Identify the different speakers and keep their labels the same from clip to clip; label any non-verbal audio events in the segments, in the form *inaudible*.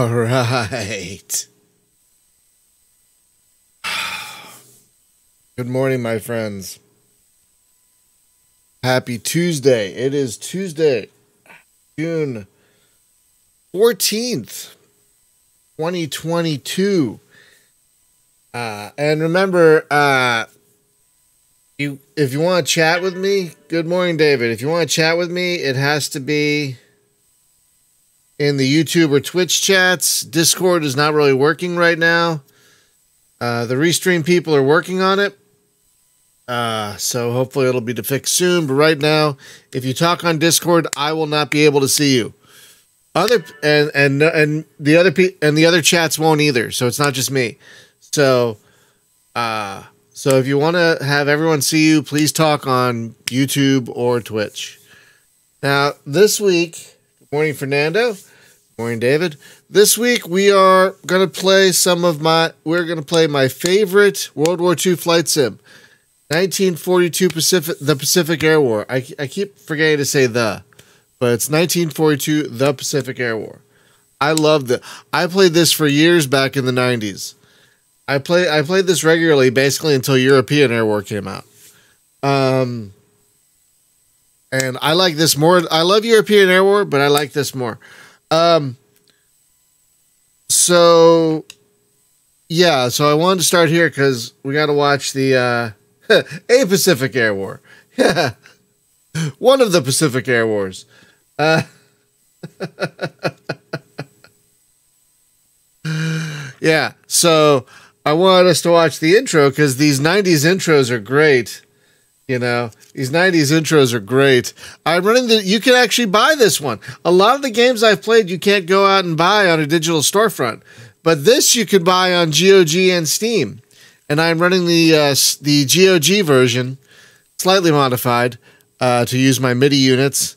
Speaker 1: All right. *sighs* Good morning, my friends. Happy Tuesday. It is Tuesday, June 14th, 2022. Uh, and remember, uh, you if you want to chat with me, good morning, David. If you want to chat with me, it has to be in the YouTube or Twitch chats. Discord is not really working right now. Uh, the restream people are working on it. Uh, so hopefully it'll be to fix soon. But right now, if you talk on Discord, I will not be able to see you. Other and and and the other pe- and the other chats won't either. So it's not just me. So, uh, so if you want to have everyone see you, please talk on YouTube or Twitch. Now this week, good morning, Fernando. Morning, David. This week we are gonna play some of my. We're gonna play my favorite World War II flight sim. 1942 Pacific, the Pacific Air War. I, I keep forgetting to say the, but it's 1942, the Pacific Air War. I love it. I played this for years back in the 90s. I play I played this regularly, basically until European Air War came out. Um, and I like this more. I love European Air War, but I like this more. Um, so yeah, so I wanted to start here because we got to watch the. Uh, *laughs* a Pacific Air War. Yeah. *laughs* One of the Pacific Air Wars. Uh, *laughs* yeah. So I wanted us to watch the intro because these 90s intros are great. You know, these 90s intros are great. I'm running the, you can actually buy this one. A lot of the games I've played, you can't go out and buy on a digital storefront, but this you could buy on GOG and Steam and I'm running the uh, the GOG version, slightly modified, uh, to use my MIDI units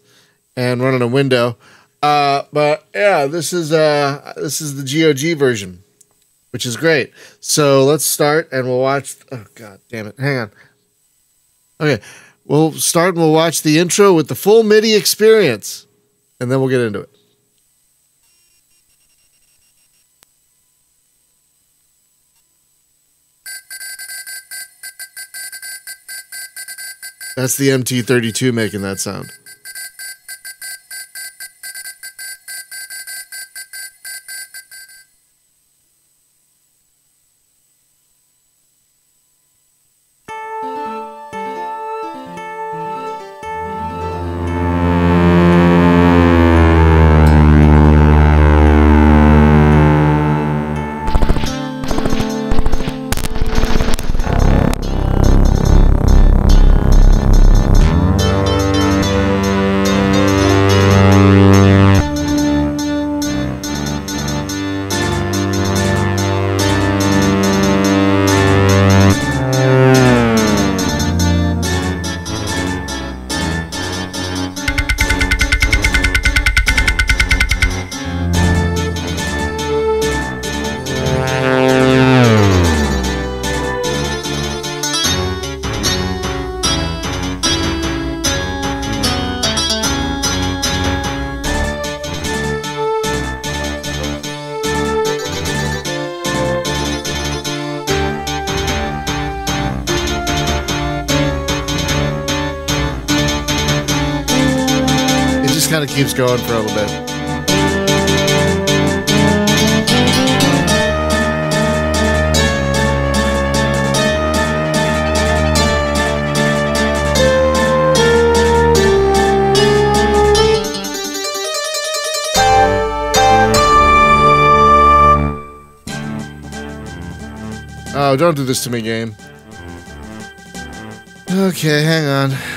Speaker 1: and run on a window. Uh, but yeah, this is uh this is the GOG version, which is great. So let's start and we'll watch. Oh god, damn it! Hang on. Okay, we'll start and we'll watch the intro with the full MIDI experience, and then we'll get into it. That's the MT32 making that sound. Keeps going for a little bit. Oh, don't do this to me, game. Okay, hang on.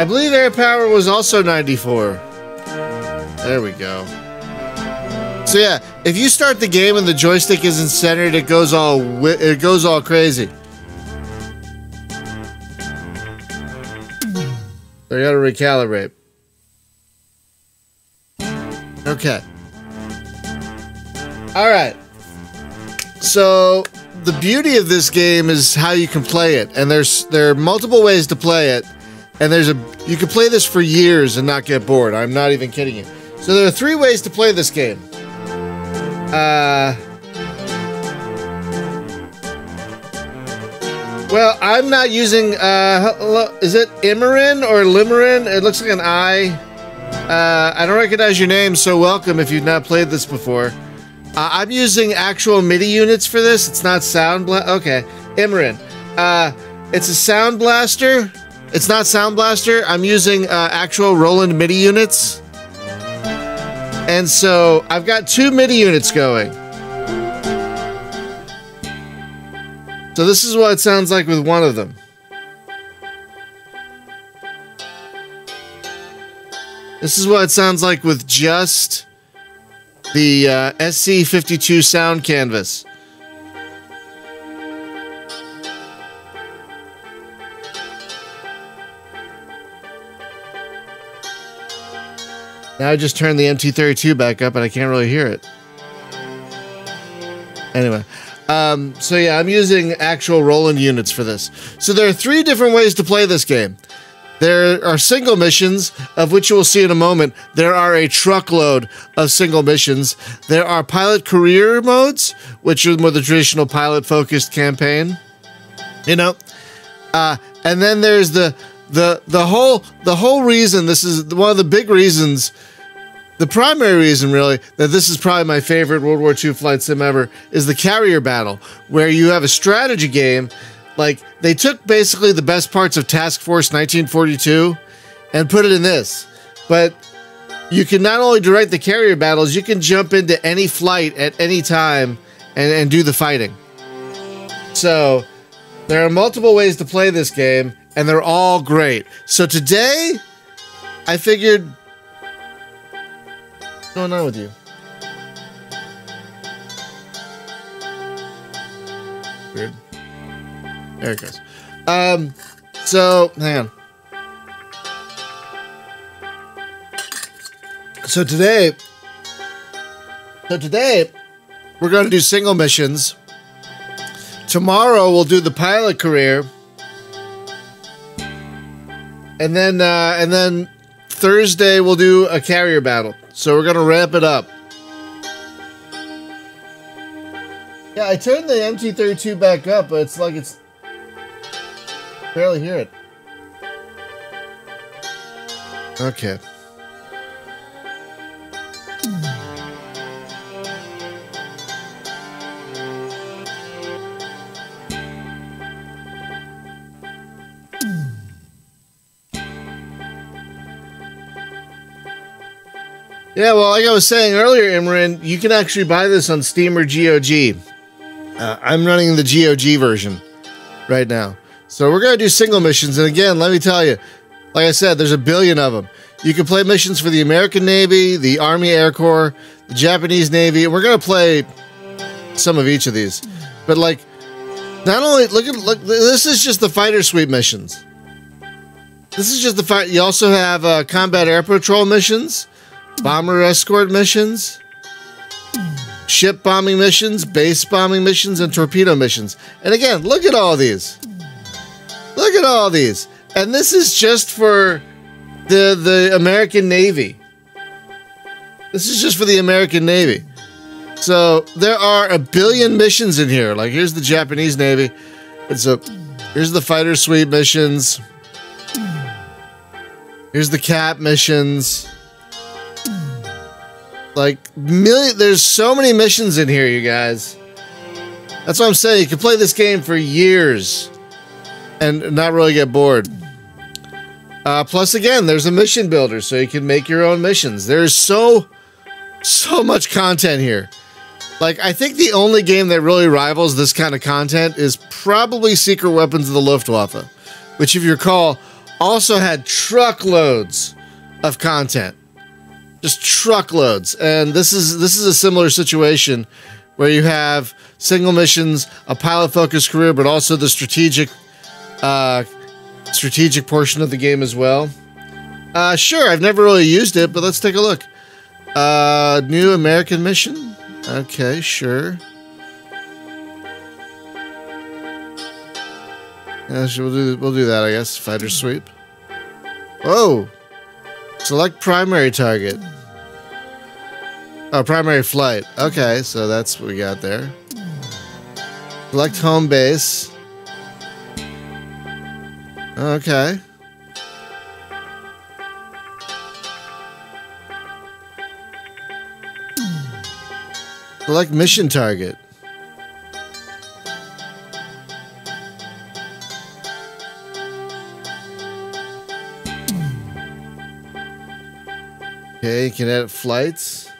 Speaker 1: I believe Air Power was also 94. There we go. So yeah, if you start the game and the joystick isn't centered, it goes all it goes all crazy. You gotta recalibrate. Okay. All right. So the beauty of this game is how you can play it, and there's there are multiple ways to play it, and there's a you can play this for years and not get bored. I'm not even kidding you. So there are three ways to play this game. Uh. Well, I'm not using. Uh, is it Immerin or Limerin? It looks like an I. Uh, I don't recognize your name, so welcome if you've not played this before. Uh, I'm using actual MIDI units for this. It's not Sound Bla- Okay, Immerin. Uh, it's a Sound Blaster. It's not Sound Blaster. I'm using uh, actual Roland MIDI units. And so I've got two MIDI units going. So this is what it sounds like with one of them. This is what it sounds like with just the uh, SC52 sound canvas. Now I just turned the MT32 back up and I can't really hear it. Anyway, um, so yeah, I'm using actual Roland units for this. So there are three different ways to play this game. There are single missions, of which you will see in a moment. There are a truckload of single missions. There are pilot career modes, which are more the traditional pilot focused campaign. You know, uh, and then there's the the the whole the whole reason. This is one of the big reasons. The primary reason, really, that this is probably my favorite World War II flight sim ever is the carrier battle, where you have a strategy game like they took basically the best parts of Task Force 1942 and put it in this. But you can not only direct the carrier battles, you can jump into any flight at any time and, and do the fighting. So there are multiple ways to play this game, and they're all great. So today, I figured. What's going on with you? Weird. There it goes. Um, so hang on. So today, so today, we're going to do single missions. Tomorrow we'll do the pilot career, and then uh, and then Thursday we'll do a carrier battle. So we're gonna wrap it up. Yeah, I turned the MT32 back up, but it's like it's barely hear it. Okay. Yeah, well, like I was saying earlier, Imran, you can actually buy this on Steam or GOG. Uh, I'm running the GOG version right now. So we're going to do single missions. And again, let me tell you, like I said, there's a billion of them. You can play missions for the American Navy, the Army Air Corps, the Japanese Navy, and we're going to play some of each of these. But like, not only look at look, this is just the fighter sweep missions. This is just the fight. You also have uh, combat air patrol missions, bomber escort missions, ship bombing missions, base bombing missions, and torpedo missions. And again, look at all these. Look at all these. And this is just for the the American Navy. This is just for the American Navy. So there are a billion missions in here. Like here's the Japanese Navy. It's a here's the fighter sweep missions. Here's the cap missions. Like million there's so many missions in here, you guys. That's what I'm saying. You can play this game for years and not really get bored. Uh, plus, again, there's a mission builder, so you can make your own missions. There's so, so much content here. Like, I think the only game that really rivals this kind of content is probably Secret Weapons of the Luftwaffe, which, if you recall, also had truckloads of content. Just truckloads. And this is this is a similar situation where you have single missions, a pilot focused career, but also the strategic uh, strategic portion of the game as well. Uh, sure, I've never really used it, but let's take a look. Uh, new American mission. Okay, sure. Yeah, we'll do we'll do that, I guess. Fighter sweep. Oh, select primary target. Oh, primary flight. Okay, so that's what we got there. Select home base. Okay. Select mission target. Okay, you can edit flights.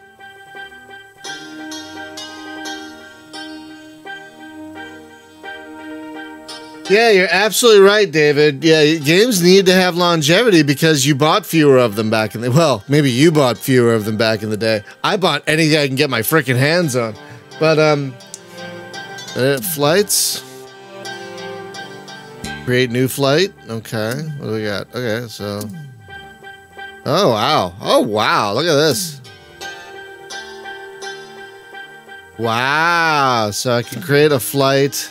Speaker 1: Yeah, you're absolutely right, David. Yeah, games need to have longevity because you bought fewer of them back in the well, maybe you bought fewer of them back in the day. I bought anything I can get my freaking hands on. But um uh, flights create new flight. Okay. What do we got? Okay, so Oh wow. Oh wow. Look at this. Wow. So I can create a flight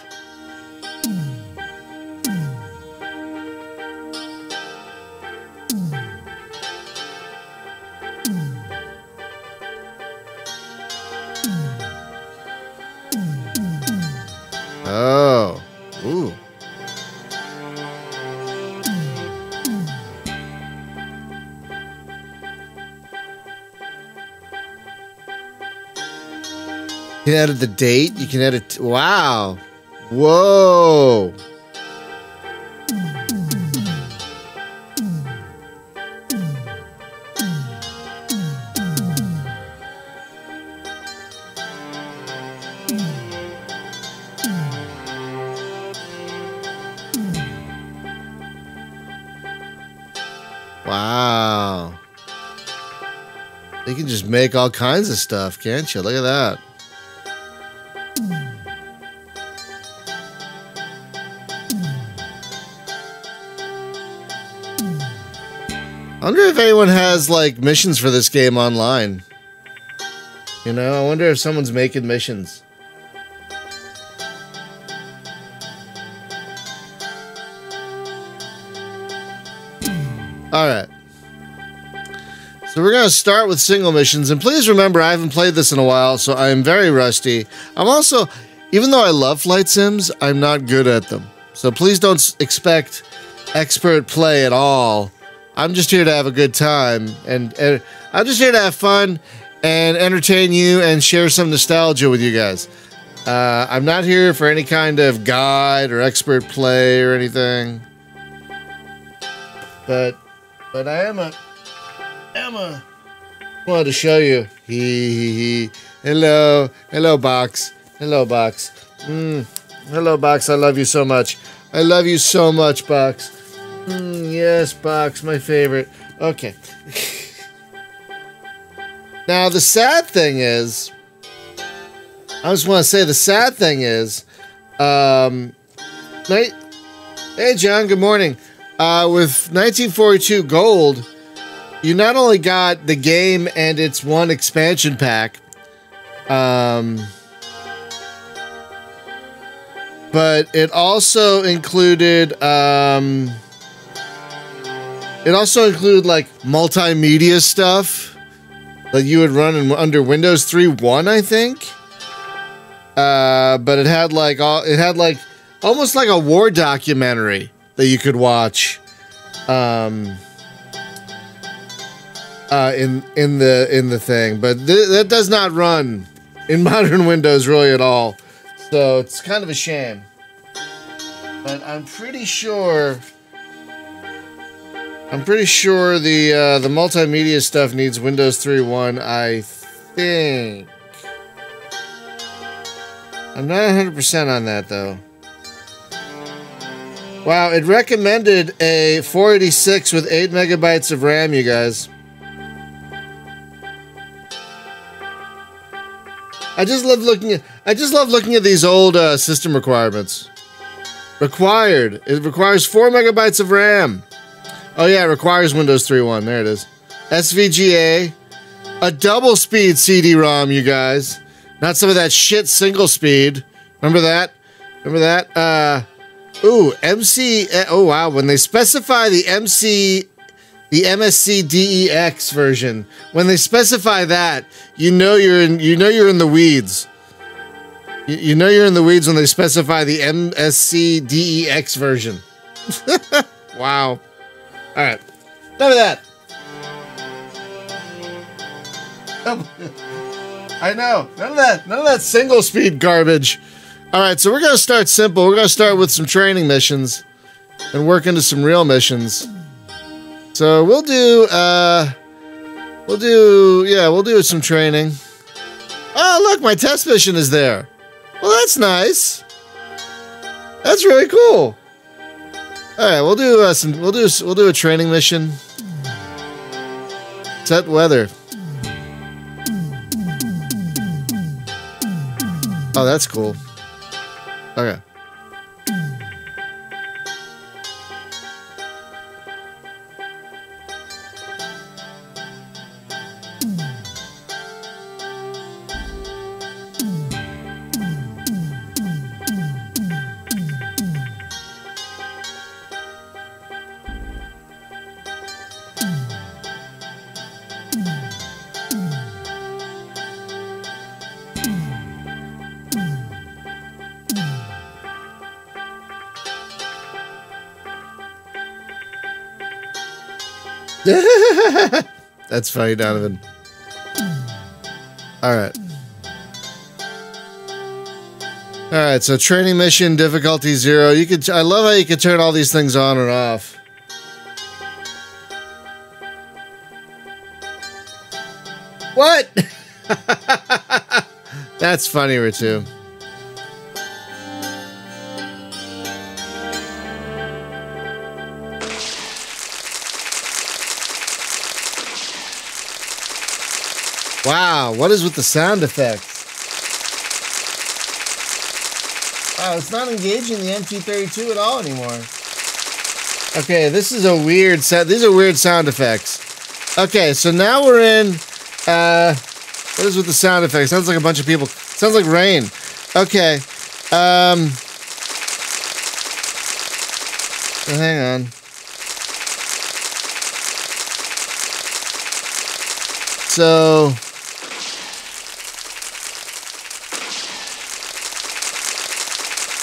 Speaker 1: Oh. Ooh. Can edit the date. You can edit. Wow. Whoa. Wow. You can just make all kinds of stuff, can't you? Look at that. Wonder if anyone has like missions for this game online. You know, I wonder if someone's making missions. All right. So we're going to start with single missions. And please remember, I haven't played this in a while, so I am very rusty. I'm also, even though I love flight sims, I'm not good at them. So please don't expect expert play at all. I'm just here to have a good time. And, and I'm just here to have fun and entertain you and share some nostalgia with you guys. Uh, I'm not here for any kind of guide or expert play or anything. But but I am a am a wanted to show you. He he he. Hello, hello, box. Hello, box. Mm. Hello, box. I love you so much. I love you so much, box. Mm, yes, box, my favorite. Okay. *laughs* now the sad thing is, I just want to say the sad thing is, um, night. Hey, John. Good morning. Uh, with 1942 Gold, you not only got the game and its one expansion pack, um, but it also included um, it also included like multimedia stuff that you would run in, under Windows 3.1, I think. Uh, but it had like all it had like almost like a war documentary that you could watch um uh in in the in the thing. But th- that does not run in *laughs* modern windows really at all. So it's kind of a shame. But i'm pretty sure i'm pretty sure the uh the multimedia stuff needs windows 3.1 i think i'm not 100% on that though Wow, it recommended a 486 with 8 megabytes of RAM, you guys. I just love looking at I just love looking at these old uh, system requirements. Required. It requires 4 megabytes of RAM. Oh yeah, it requires Windows 3.1. There it is. SVGA. A double speed CD-ROM, you guys. Not some of that shit single speed. Remember that? Remember that? Uh, ooh, MC. Oh wow, when they specify the MC, the MSCDEX version, when they specify that, you know you're in. You know you're in the weeds. You, you know you're in the weeds when they specify the MSCDEX version. *laughs* wow. All right. None of that. *laughs* I know. None of that. None of that single speed garbage. All right, so we're gonna start simple. We're gonna start with some training missions and work into some real missions. So we'll do. uh We'll do. Yeah, we'll do some training. Oh, look, my test mission is there. Well, that's nice. That's really cool. All right, we'll do uh, some. We'll do. We'll do a training mission. Set weather. Oh, that's cool. Okay. *laughs* That's funny, Donovan. All right. All right, so training mission difficulty zero. You could. I love how you can turn all these things on and off. What? *laughs* That's funny, Ritu. Wow, what is with the sound effects? Wow, it's not engaging the MT32 at all anymore. Okay, this is a weird set. These are weird sound effects. Okay, so now we're in. Uh, what is with the sound effects? Sounds like a bunch of people. Sounds like rain. Okay. Um. so hang on. So.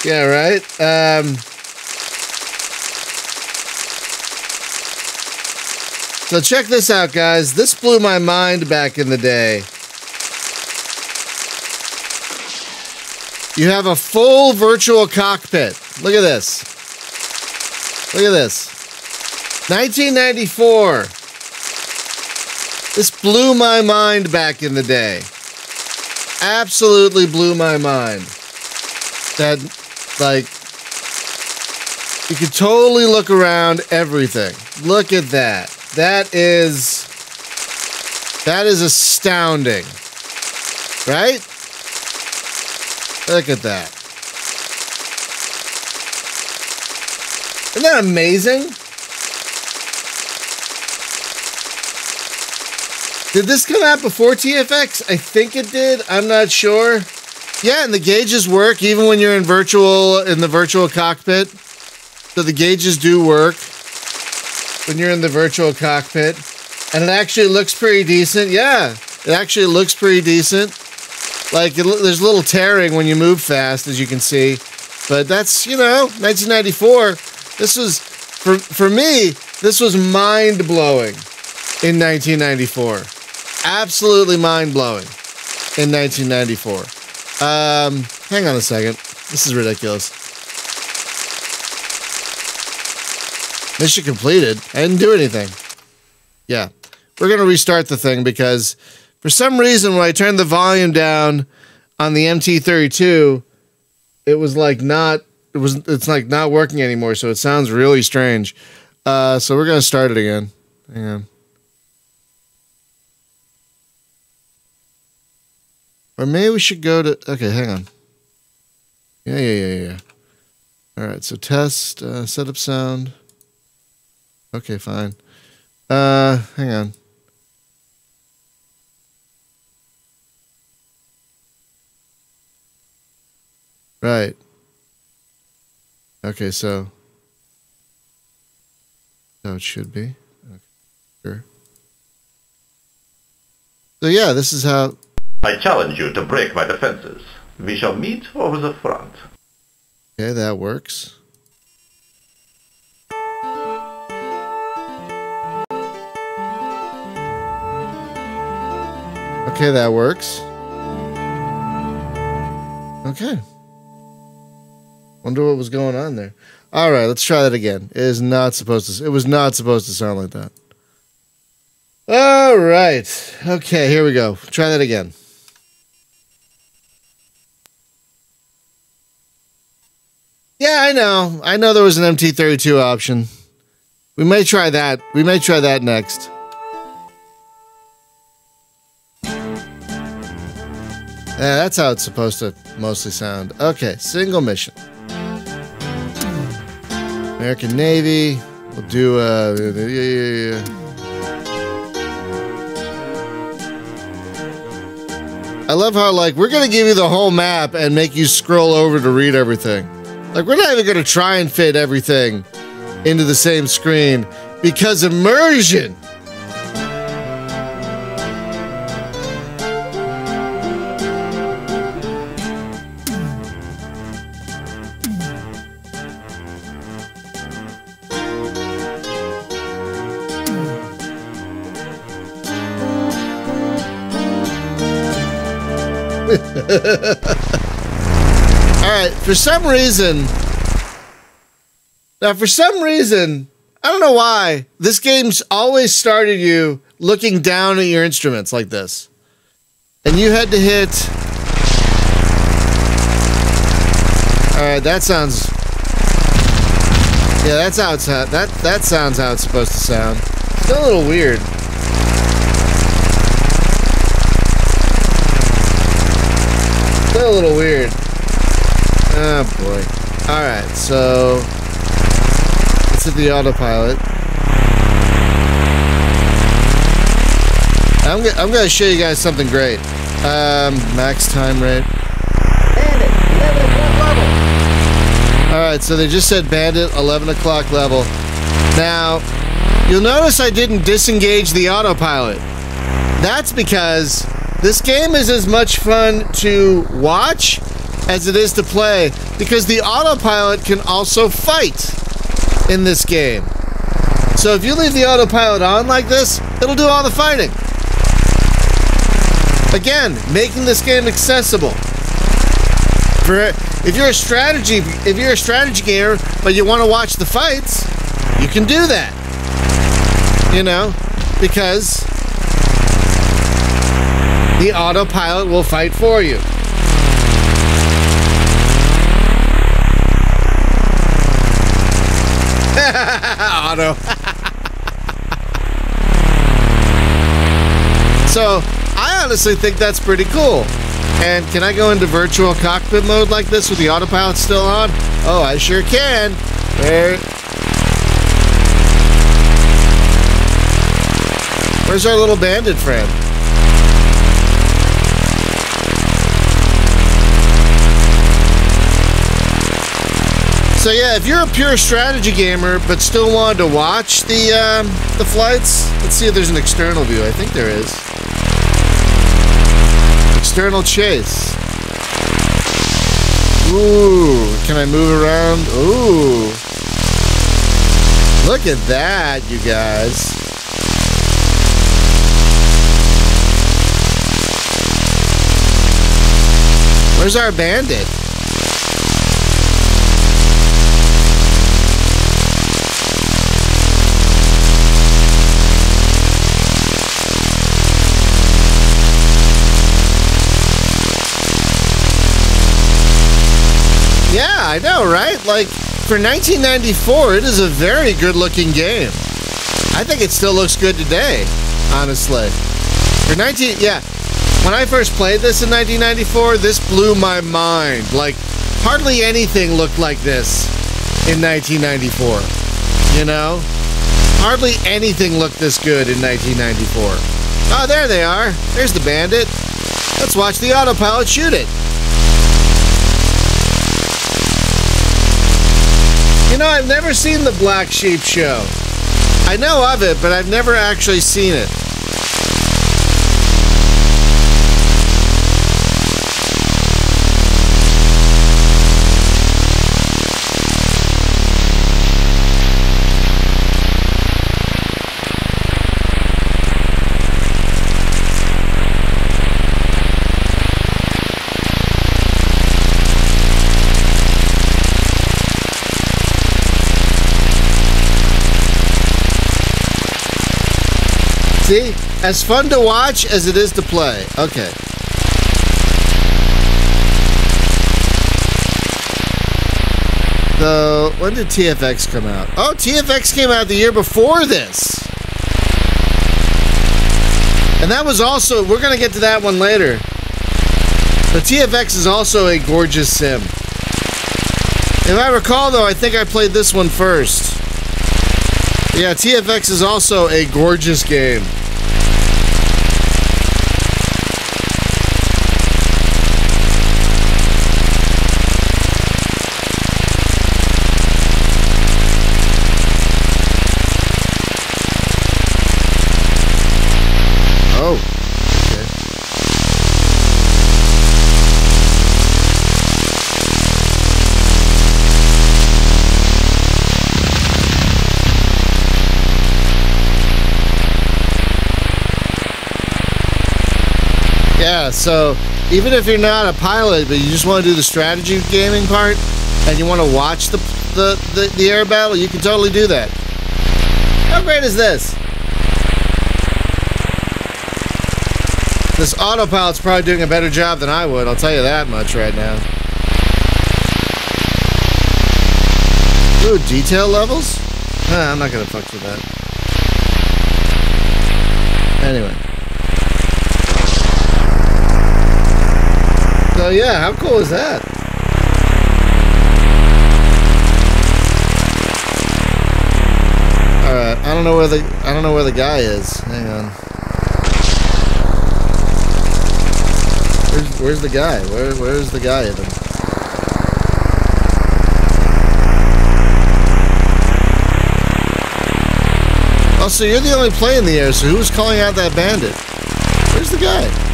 Speaker 1: Yeah, right. Um, so check this out, guys. This blew my mind back in the day. You have a full virtual cockpit. Look at this. Look at this. 1994. This blew my mind back in the day. Absolutely blew my mind. That like, you could totally look around everything. Look at that. That is, that is astounding. Right? Look at that. Isn't that amazing? Did this come out before TFX? I think it did. I'm not sure. Yeah, and the gauges work even when you're in virtual in the virtual cockpit. So the gauges do work when you're in the virtual cockpit, and it actually looks pretty decent. Yeah, it actually looks pretty decent. Like it, there's a little tearing when you move fast, as you can see, but that's you know 1994. This was for for me. This was mind blowing in 1994. Absolutely mind blowing in 1994. Um, hang on a second. This is ridiculous. Mission completed. I didn't do anything. Yeah. We're going to restart the thing because for some reason when I turned the volume down on the MT32, it was like not it was it's like not working anymore, so it sounds really strange. Uh, so we're going to start it again. Hang on. Or maybe we should go to. Okay, hang on. Yeah, yeah, yeah, yeah. All right, so test, uh, setup sound. Okay, fine. Uh, hang on. Right. Okay, so. So it should be. Okay, sure. So yeah, this is how.
Speaker 2: I challenge you to break my defenses. We shall meet over the front.
Speaker 1: Okay, that works. Okay, that works. Okay. Wonder what was going on there. All right, let's try that again. It is not supposed to. It was not supposed to sound like that. All right. Okay, here we go. Try that again. Yeah, I know. I know there was an MT32 option. We may try that. We may try that next. Yeah, that's how it's supposed to mostly sound. Okay, single mission. American Navy. We'll do uh yeah, yeah, yeah. I love how like we're gonna give you the whole map and make you scroll over to read everything. Like we're not even gonna try and fit everything into the same screen because immersion. *laughs* For some reason, now for some reason, I don't know why, this game's always started you looking down at your instruments like this. And you had to hit. All right, that sounds. Yeah, that's how it's that that sounds how it's supposed to sound. Still a little weird. Still a little weird. Oh boy. Alright, so let's hit the autopilot. I'm, go- I'm gonna show you guys something great. Um, max time rate.
Speaker 3: Bandit, 11 o'clock level.
Speaker 1: Alright, so they just said bandit 11 o'clock level. Now, you'll notice I didn't disengage the autopilot. That's because this game is as much fun to watch as it is to play because the autopilot can also fight in this game. So if you leave the autopilot on like this, it'll do all the fighting. Again, making this game accessible. For if you're a strategy if you're a strategy gamer but you want to watch the fights, you can do that. You know, because the autopilot will fight for you. Auto. so, I honestly think that's pretty cool. And can I go into virtual cockpit mode like this with the autopilot still on? Oh, I sure can. There. Where's our little bandit friend? So yeah, if you're a pure strategy gamer but still wanted to watch the um, the flights, let's see if there's an external view. I think there is. External chase. Ooh, can I move around? Ooh. Look at that, you guys. Where's our bandit? Yeah, I know, right? Like, for 1994, it is a very good looking game. I think it still looks good today, honestly. For 19, yeah. When I first played this in 1994, this blew my mind. Like, hardly anything looked like this in 1994. You know? Hardly anything looked this good in 1994. Oh, there they are. There's the bandit. Let's watch the autopilot shoot it. You know, I've never seen the Black Sheep show. I know of it, but I've never actually seen it. See? As fun to watch as it is to play. Okay. So, when did TFX come out? Oh, TFX came out the year before this. And that was also, we're going to get to that one later. But TFX is also a gorgeous sim. If I recall, though, I think I played this one first. Yeah, TFX is also a gorgeous game. So even if you're not a pilot, but you just want to do the strategy gaming part, and you want to watch the, the, the, the air battle, you can totally do that. How great is this? This autopilot's probably doing a better job than I would, I'll tell you that much right now. Ooh, detail levels? Nah, I'm not gonna fuck with that. Anyway. So yeah, how cool is that? Alright, I don't know where the I don't know where the guy is. Hang on. Where's, where's the guy? Where where's the guy even? Oh, so you're the only play in the air, so who's calling out that bandit? Where's the guy?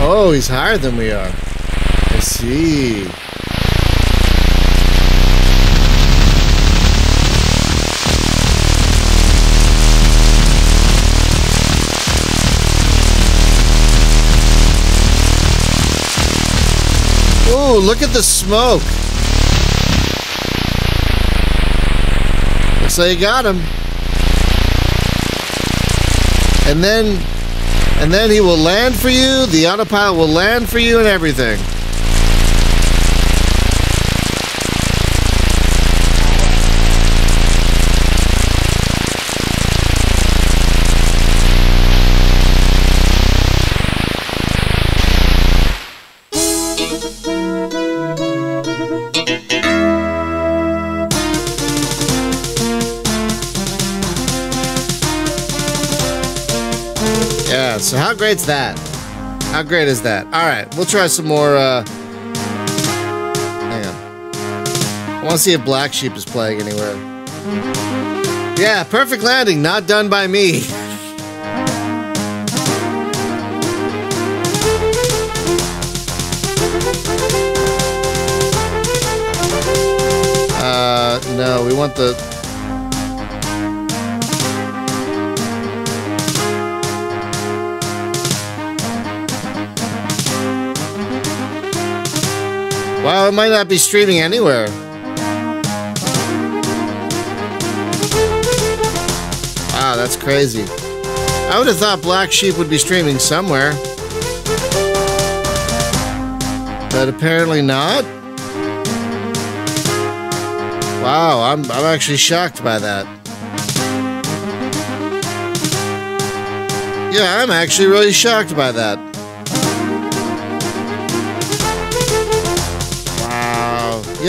Speaker 1: Oh, he's higher than we are. I see. Ooh, look at the smoke. Looks like you got him. And then and then he will land for you, the autopilot will land for you and everything. Great's that? How great is that? All right, we'll try some more. Uh... Hang on. I want to see if Black Sheep is playing anywhere. Yeah, perfect landing, not done by me. *laughs* Uh, no, we want the. Wow, it might not be streaming anywhere. Wow, that's crazy. I would have thought Black Sheep would be streaming somewhere. But apparently not. Wow, I'm, I'm actually shocked by that. Yeah, I'm actually really shocked by that.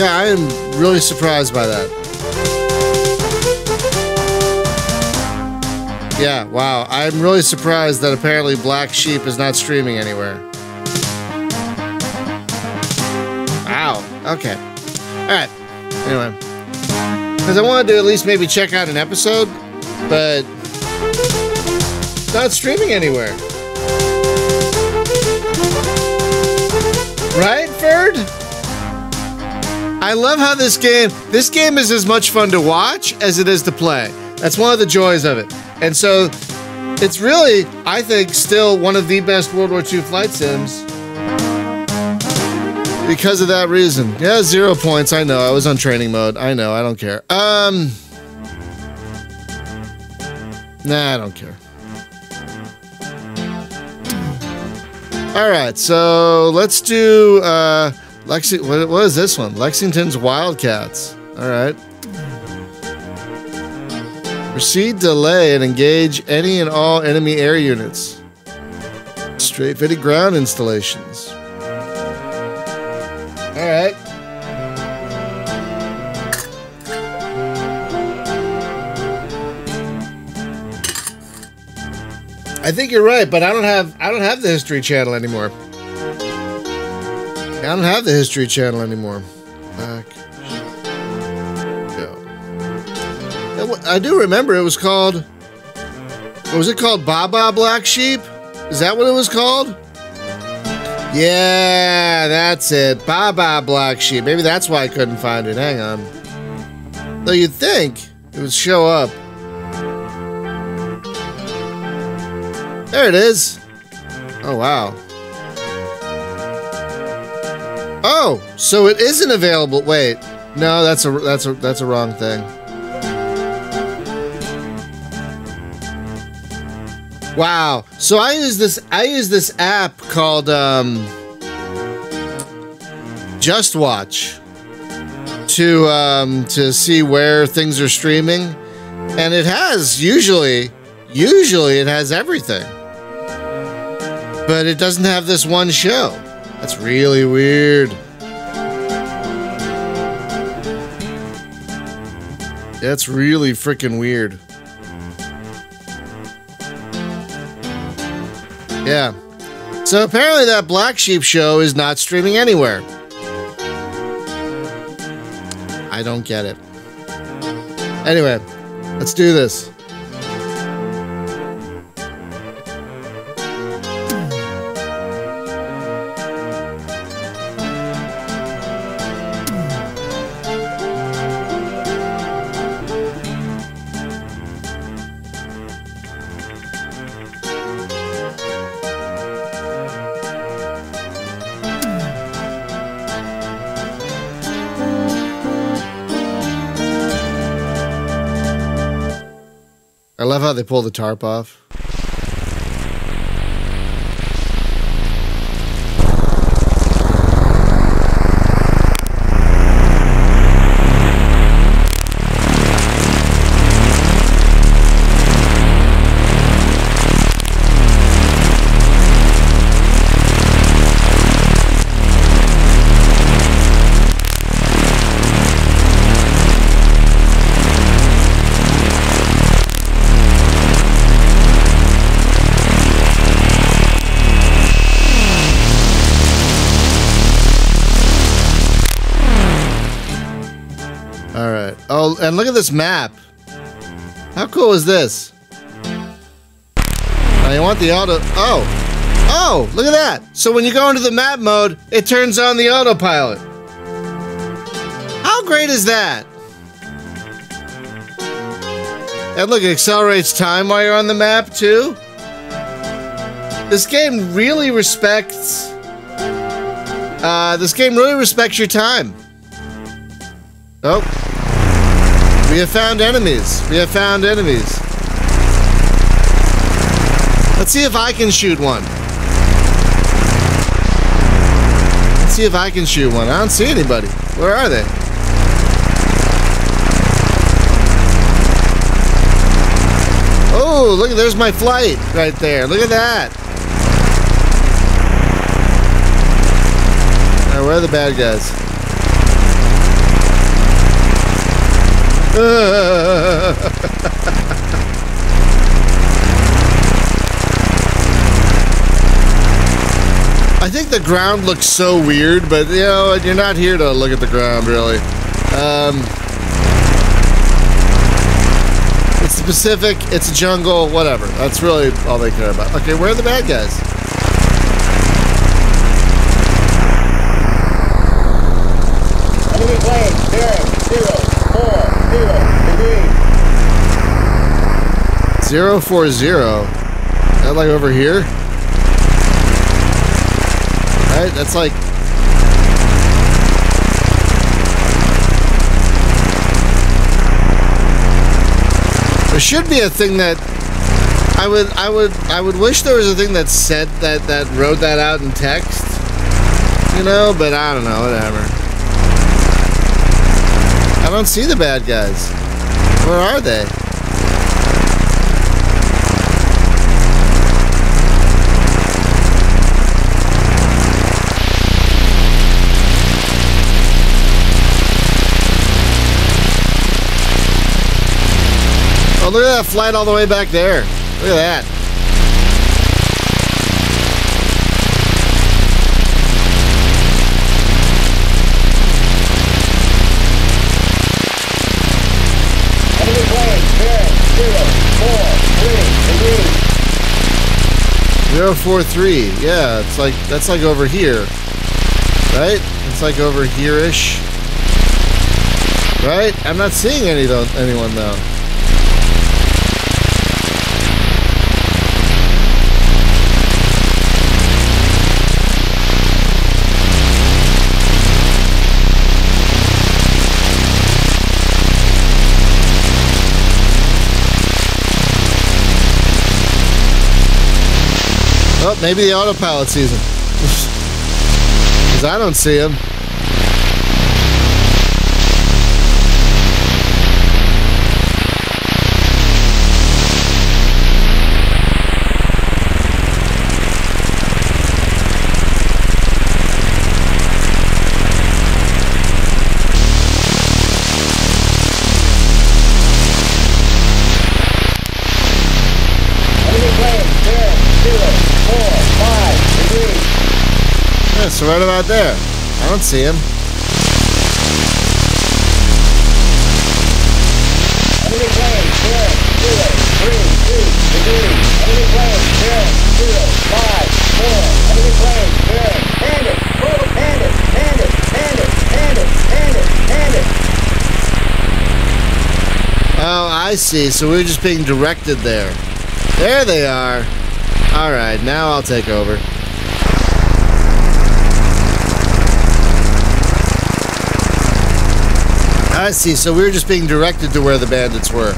Speaker 1: Yeah, I am really surprised by that. Yeah, wow. I'm really surprised that apparently Black Sheep is not streaming anywhere. Wow. Okay. All right. Anyway, because I wanted to at least maybe check out an episode, but not streaming anywhere. Right, Ferd? I love how this game, this game is as much fun to watch as it is to play. That's one of the joys of it. And so it's really, I think, still one of the best World War II flight sims because of that reason. Yeah, zero points. I know. I was on training mode. I know. I don't care. Um, nah, I don't care. All right, so let's do uh, Lexi. What, what is this one? Lexington's Wildcats. All right. Proceed, delay, and engage any and all enemy air units. Straight fitted ground installations. All right. I think you're right, but I don't have I don't have the History Channel anymore. I don't have the History Channel anymore. Back. I do remember it was called. Was it called Baa Baa Black Sheep? Is that what it was called? Yeah, that's it. Baa Baa Black Sheep. Maybe that's why I couldn't find it. Hang on. Though you'd think it would show up. There it is. Oh wow. Oh, so it isn't available. Wait, no, that's a that's a that's a wrong thing. Wow. So I use this I use this app called um, JustWatch to um, to see where things are streaming, and it has usually usually it has everything, but it doesn't have this one show. That's really weird. That's really freaking weird. Yeah. So apparently that Black Sheep show is not streaming anywhere. I don't get it. Anyway, let's do this. They pull the tarp off. Oh, and look at this map. How cool is this? Now you want the auto. Oh. Oh, look at that. So when you go into the map mode, it turns on the autopilot. How great is that? And look, it accelerates time while you're on the map, too. This game really respects. Uh, this game really respects your time. Oh. We have found enemies. We have found enemies. Let's see if I can shoot one. Let's see if I can shoot one. I don't see anybody. Where are they? Oh, look, there's my flight right there. Look at that. All right, where are the bad guys? I think the ground looks so weird, but you know, you're not here to look at the ground really. Um, it's the Pacific, it's a jungle, whatever. That's really all they care about. Okay, where are the bad guys?
Speaker 3: Enemy plane bearing zero four zero degrees.
Speaker 1: Zero four zero. That like over here? Right? That's like There should be a thing that I would I would I would wish there was a thing that said that that wrote that out in text. You know, but I don't know, whatever. I don't see the bad guys. Where are they? Oh, look at that flight all the way back there. Look at that.
Speaker 3: Zero four three.
Speaker 1: Yeah, it's like that's like over here, right? It's like over here-ish, right? I'm not seeing any though. Anyone though. Maybe the autopilot sees *laughs* him. Because I don't see him. Right about there. I don't see him. Oh, I see. So we're just being directed there. There they are. All right, now I'll take over. I see. So we were just being directed to where the bandits were.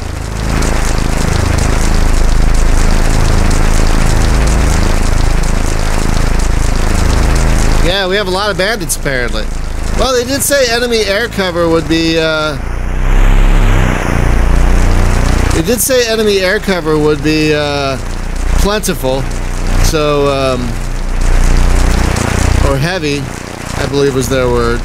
Speaker 1: Yeah, we have a lot of bandits apparently. Well, they did say enemy air cover would be. Uh, they did say enemy air cover would be uh, plentiful, so um, or heavy, I believe was their word.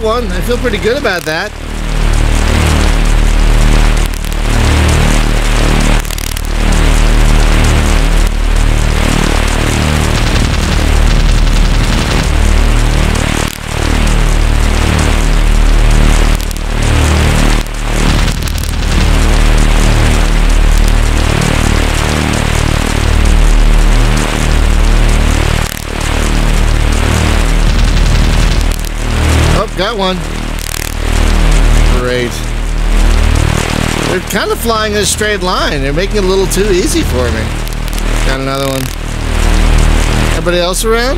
Speaker 1: One. I feel pretty good about that. Got one. Great. They're kind of flying in a straight line. They're making it a little too easy for me. Got another one. Everybody else around?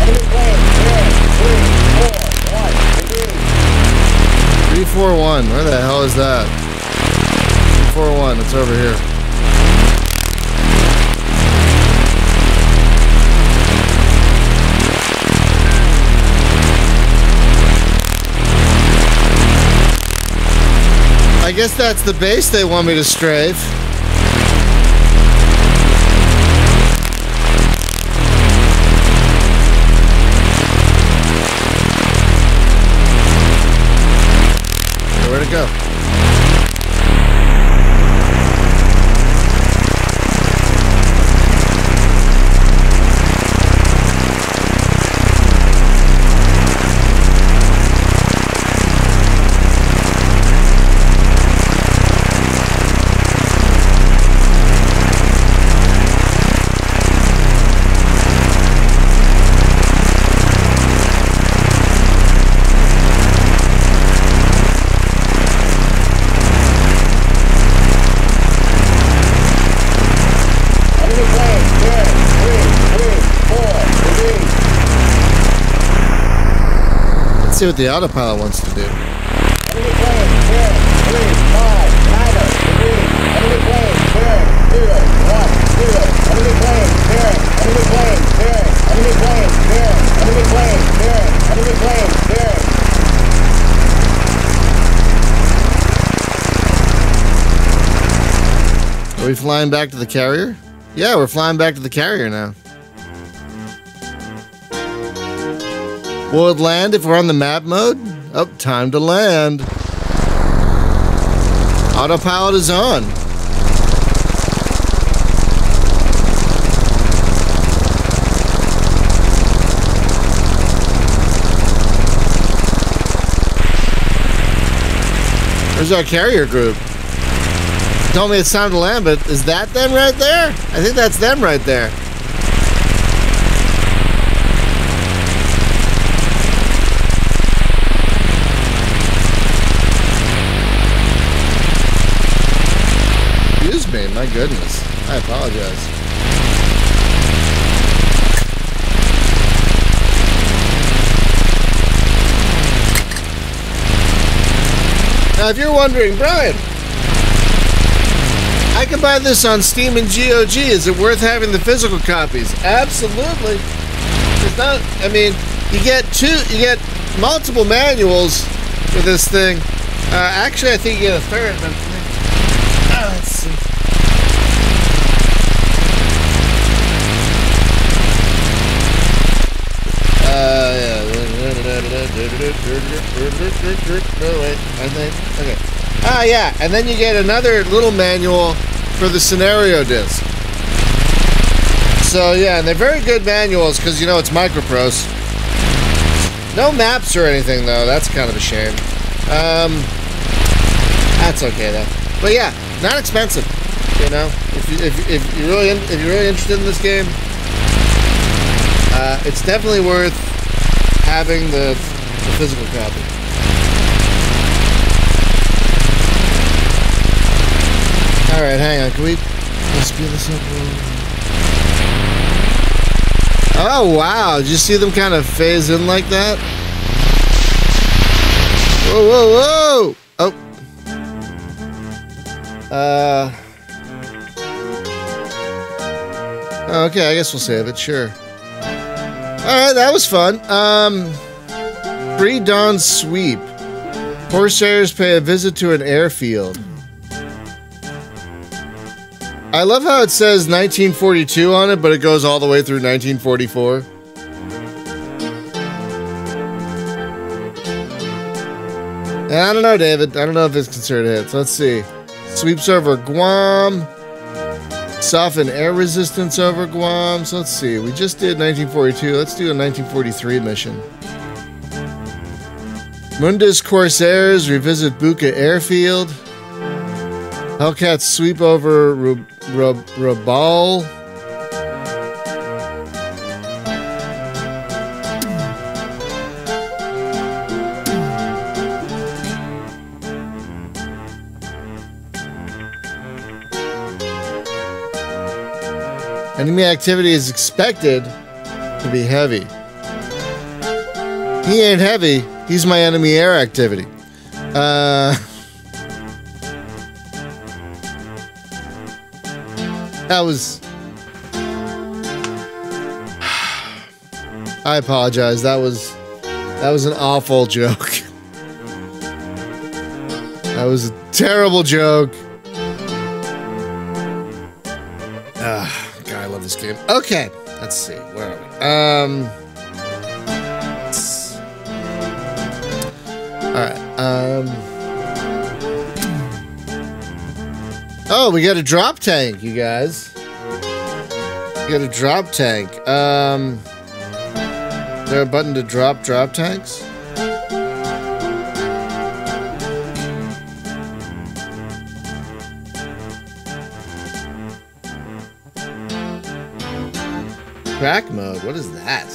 Speaker 3: Three, four, one, begin.
Speaker 1: 341. Where the hell is that? 341. It's over here. I guess that's the base they want me to strafe. Where'd it go?
Speaker 3: Clearing.
Speaker 1: what the autopilot wants to do. Are we flying back to the carrier? Yeah, we're flying back to the carrier now. Will it land if we're on the map mode? Oh, time to land. Autopilot is on. Where's our carrier group? Told me it's time to land, but is that them right there? I think that's them right there. My goodness. I apologize. Now, if you're wondering, Brian, I can buy this on Steam and GOG. Is it worth having the physical copies? Absolutely. It's not. I mean, you get two. You get multiple manuals for this thing. Uh, actually, I think you get a third. I think. Okay. Ah, yeah. And then you get another little manual for the scenario disc. So, yeah, and they're very good manuals because, you know, it's microprose. No maps or anything, though. That's kind of a shame. Um, that's okay, though. But yeah, not expensive. You know, if, you, if, if you're really if you're really interested in this game, uh, it's definitely worth having the, the physical copy. All right, hang on. Can we let's speed this up? a little? Oh wow! Did you see them kind of phase in like that? Whoa, whoa, whoa! Oh. Uh. Okay, I guess we'll save it. Sure. All right, that was fun. Um, pre-dawn sweep. Corsairs pay a visit to an airfield. I love how it says 1942 on it, but it goes all the way through 1944. I don't know, David. I don't know if it's considered hits. let's see. Sweeps over Guam. Soften air resistance over Guam. So let's see. We just did 1942. Let's do a 1943 mission. Mundus Corsairs revisit Buka Airfield. Hellcats sweep over Rab- Rabaul. Enemy activity is expected to be heavy. He ain't heavy. He's my enemy air activity. Uh, that was. I apologize. That was that was an awful joke. That was a terrible joke. Ah, God, I love this game. Okay, let's see. Where are we? Um. Oh, we got a drop tank, you guys. We got a drop tank. Um. Is there a button to drop drop tanks? Crack mode. What is that?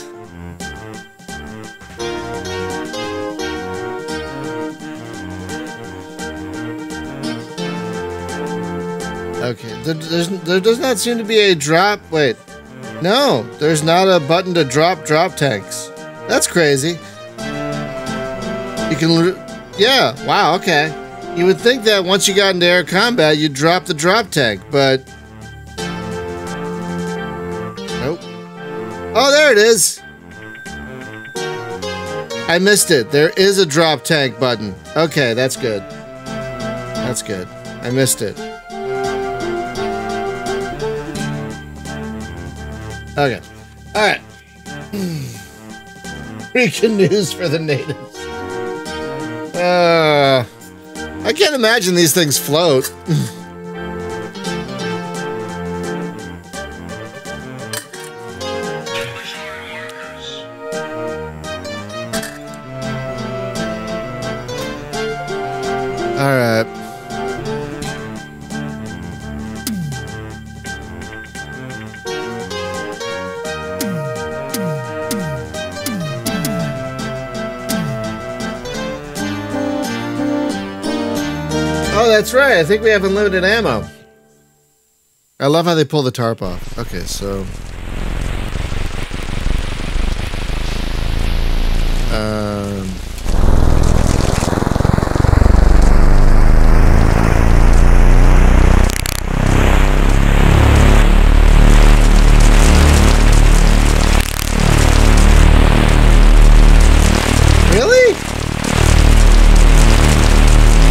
Speaker 1: There, there does not seem to be a drop. Wait, no, there's not a button to drop drop tanks. That's crazy. You can, yeah, wow, okay. You would think that once you got into air combat, you'd drop the drop tank, but nope. Oh, there it is. I missed it. There is a drop tank button. Okay, that's good. That's good. I missed it. Okay. All right. Freaking news for the natives. Uh, I can't imagine these things float. *laughs* All right. That's right. I think we have unlimited ammo. I love how they pull the tarp off. Okay, so. Um. Really?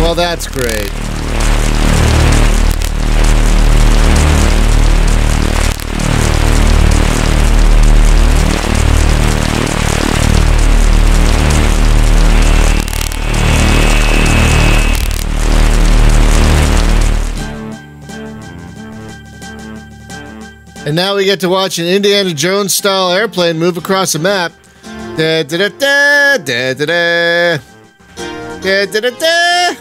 Speaker 1: Well, that's great. And now we get to watch an Indiana Jones style airplane move across a map. Da da da da da da da. Da da da da.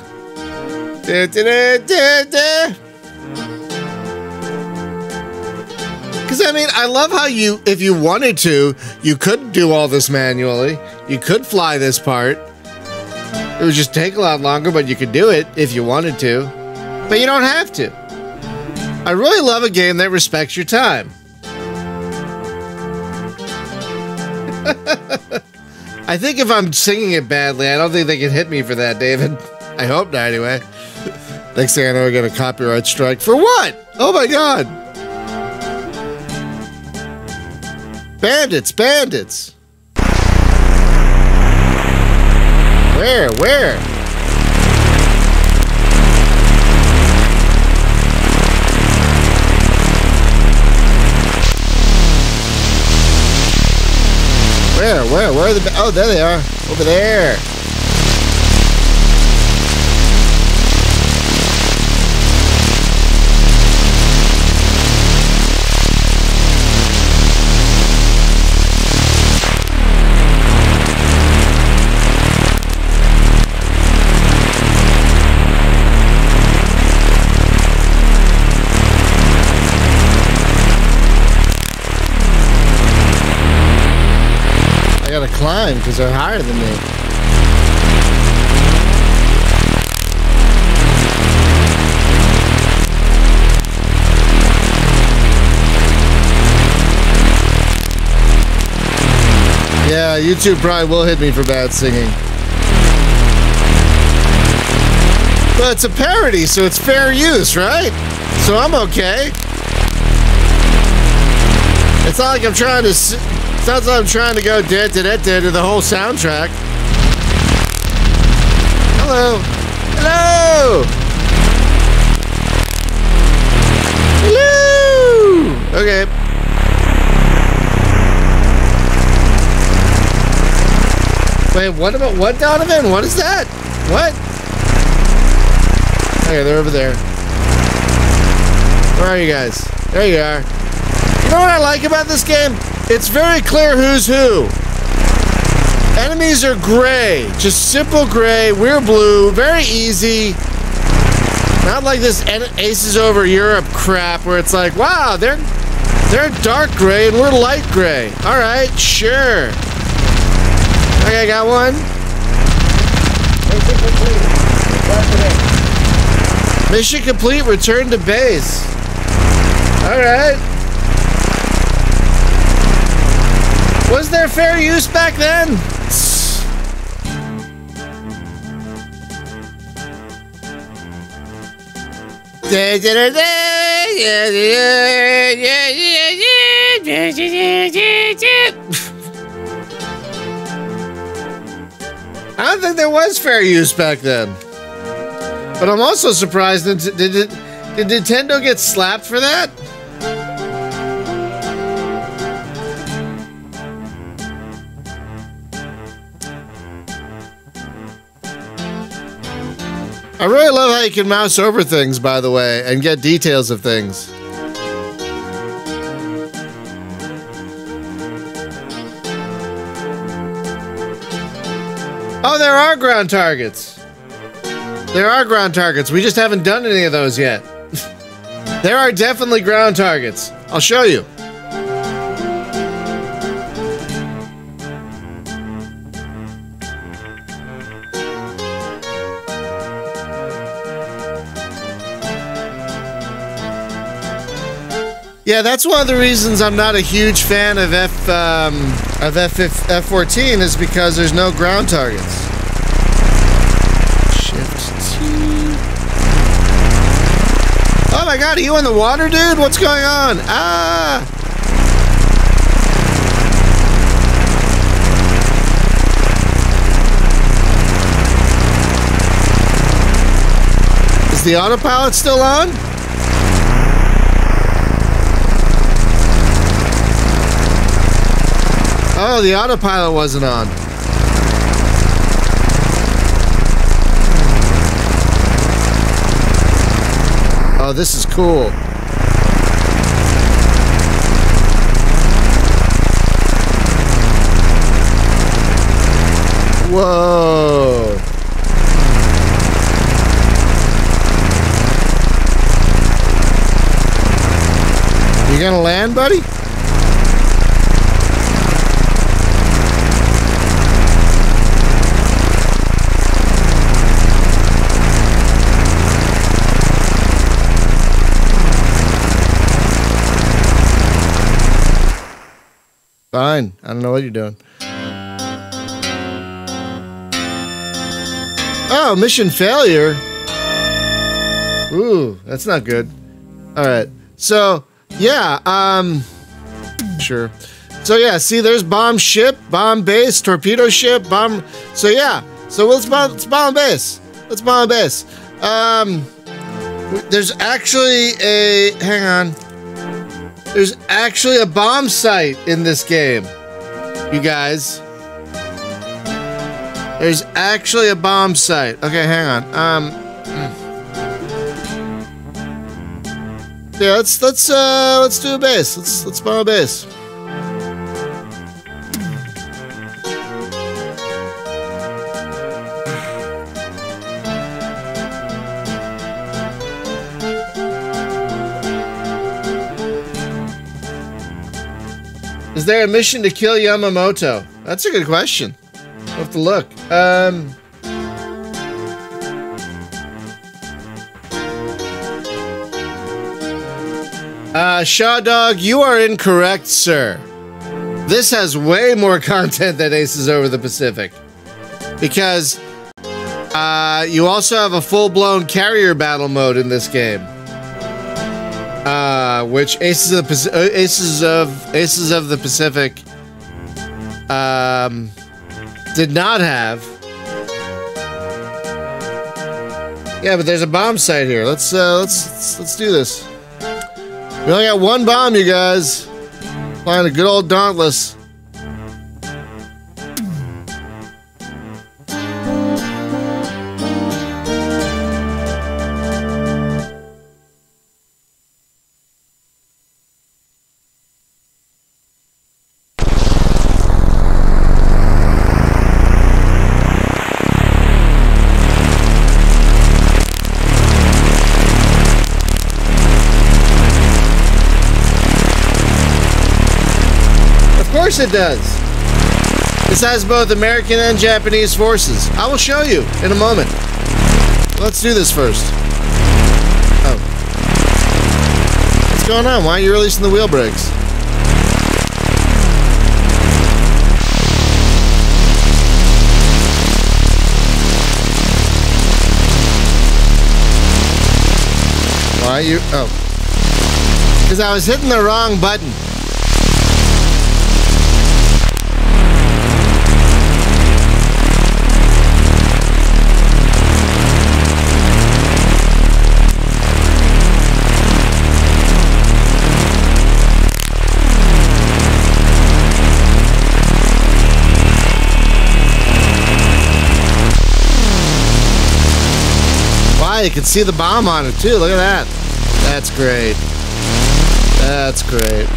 Speaker 1: Da da da da. Because I mean, I love how you, if you wanted to, you could do all this manually. You could fly this part. It would just take a lot longer, but you could do it if you wanted to. But you don't have to. I really love a game that respects your time. *laughs* I think if I'm singing it badly, I don't think they can hit me for that, David. I hope not, anyway. Next thing I know, I get a copyright strike. For what? Oh my god! Bandits, bandits! Where, where? Where, where, where are the... Oh, there they are. Over there. climb because they're higher than me. Yeah, YouTube probably will hit me for bad singing. But it's a parody, so it's fair use, right? So I'm okay. It's not like I'm trying to s- It's like I'm trying to go da da da da to the whole soundtrack. Hello. Hello. Hello. Okay. Wait, what about what, Donovan? What is that? What? Okay, they're over there. Where are you guys? There you are. You know what I like about this game? It's very clear who's who. Enemies are gray, just simple gray. We're blue, very easy. Not like this Aces over Europe crap where it's like, wow, they're they're dark gray and we're light gray. All right, sure. Okay, got one.
Speaker 3: Mission complete.
Speaker 1: Mission complete. Return to base. All right. Was there fair use back then? I don't think there was fair use back then. But I'm also surprised did, did, did Nintendo get slapped for that? I really love how you can mouse over things, by the way, and get details of things. Oh, there are ground targets. There are ground targets. We just haven't done any of those yet. *laughs* there are definitely ground targets. I'll show you. Yeah, that's one of the reasons I'm not a huge fan of F um, of F F fourteen is because there's no ground targets. Shift T. Oh my god, are you in the water, dude? What's going on? Ah! Is the autopilot still on? Oh, the autopilot wasn't on. Oh, this is cool. Whoa. You gonna land, buddy? Fine. I don't know what you're doing. Oh, mission failure. Ooh, that's not good. All right. So, yeah, um sure. So yeah, see there's bomb ship, bomb base, torpedo ship, bomb So yeah. So let's bomb let's bomb base. Let's bomb base. Um there's actually a hang on. There's actually a bombsight in this game. You guys. There's actually a bombsight. Okay, hang on. Um Yeah, let's let's uh let's do a base. Let's let's bomb a base. There a mission to kill Yamamoto? That's a good question. We'll have to look. Um Uh, Shaw Dog, you are incorrect, sir. this has way more *laughs* content than Aces Over the Pacific. Because uh, you also have a full blown carrier battle mode in this game. Uh, which Aces of the uh, Aces of Aces of the Pacific um, did not have. Yeah, but there's a bombsight here. Let's uh, let's let's, let's do this. We only got one bomb, you guys. Playing a good old Dauntless. Course it does. This has both American and Japanese forces. I will show you in a moment. Let's do this first. Oh. What's going on? Why are you releasing the wheel brakes? Why you... Oh. Because I was hitting the wrong button. You can see the bomb on it too. Look at that. That's great. That's great.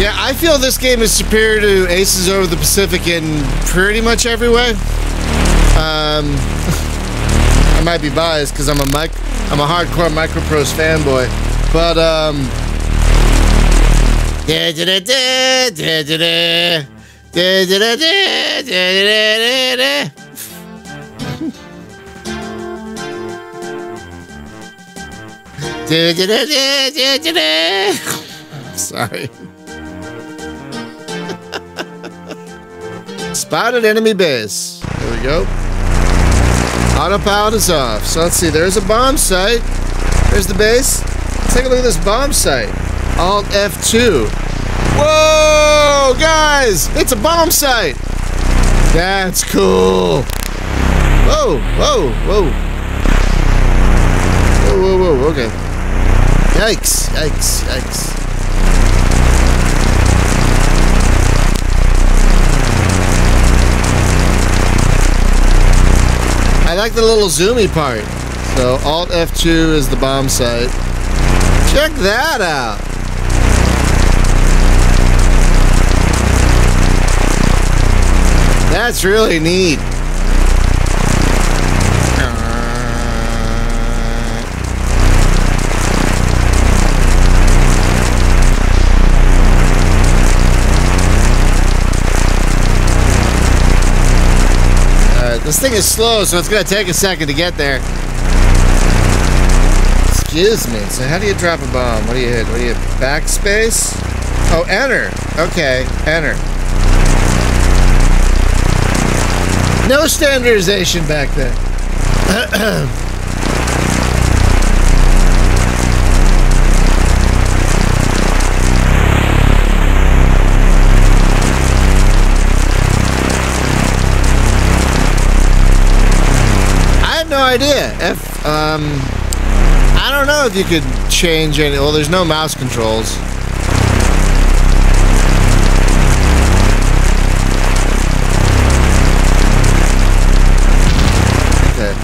Speaker 1: Yeah, I feel this game is superior to Aces Over the Pacific in pretty much every way. Um, *laughs* I might be biased because I'm a mic, I'm a hardcore Microprose fanboy, but um. *laughs* da-da-da-da, da-da-da, da-da-da-da, da-da-da-da. Sorry. *laughs* Spotted enemy base. There we go. Autopilot is off. So let's see. There's a bombsight. There's the base. Let's take a look at this bombsight. Alt F2. Whoa, guys! It's a bombsight. That's cool. Whoa, whoa, whoa. Whoa, whoa, whoa. Okay. Yikes! Yikes! Yikes! I like the little zoomy part. So Alt F2 is the bombsight. Check that out. That's really neat. This thing is slow, so it's gonna take a second to get there. Excuse me. So how do you drop a bomb? What do you hit? What do you? Backspace? Oh, enter. Okay, enter. No standardization back then. *clears throat* idea. If um, I don't know if you could change any. Well, there's no mouse controls. Okay.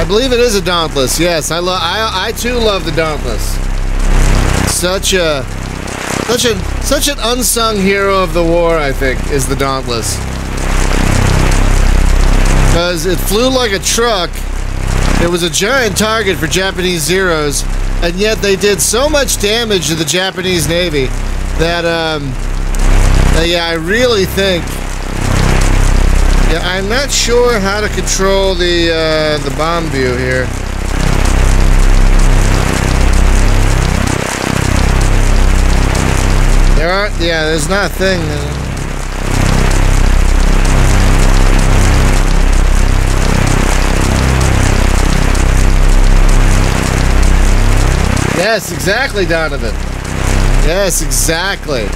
Speaker 1: I believe it is a Dauntless. Yes, I love. I I too love the Dauntless. Such a such a such an unsung hero of the war, I think, is the Dauntless. Because it flew like a truck. It was a giant target for Japanese Zeros, and yet they did so much damage to the Japanese Navy that, um, that, yeah, I really think Yeah, I'm not sure how to control the uh, the bomb view here. There are, yeah, there's not a thing. Yes, exactly, Donovan. Yes, exactly.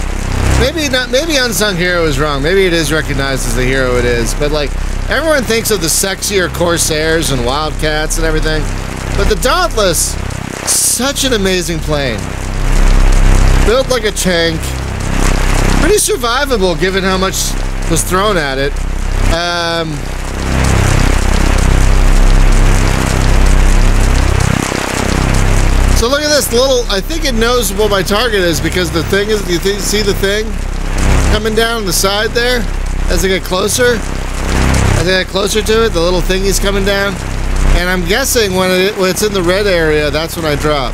Speaker 1: Maybe not. Maybe unsung hero is wrong. Maybe it is recognized as the hero it is. But like everyone thinks of the sexier Corsairs and Wildcats and everything, but the Dauntless, such an amazing plane. Built like a tank, pretty survivable given how much was thrown at it. Um, So look at this little. I think it knows what my target is because the thing is. You th- see the thing coming down the side there as I get closer. As I get closer to it, the little thingy's coming down, and I'm guessing when, it, when it's in the red area, that's when I drop.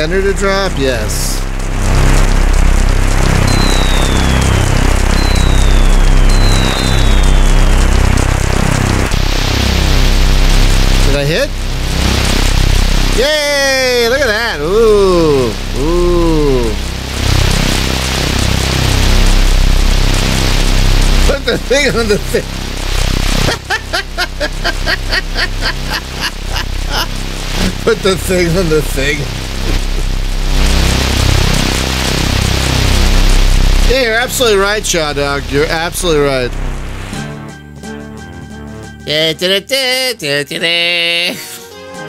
Speaker 1: Enter to drop. Yes. Did I hit? Yay! Look at that. Ooh. Ooh. Put the thing on the thing. *laughs* Put the thing on the thing. Yeah, you're absolutely right, Shaw Dog. You're absolutely right.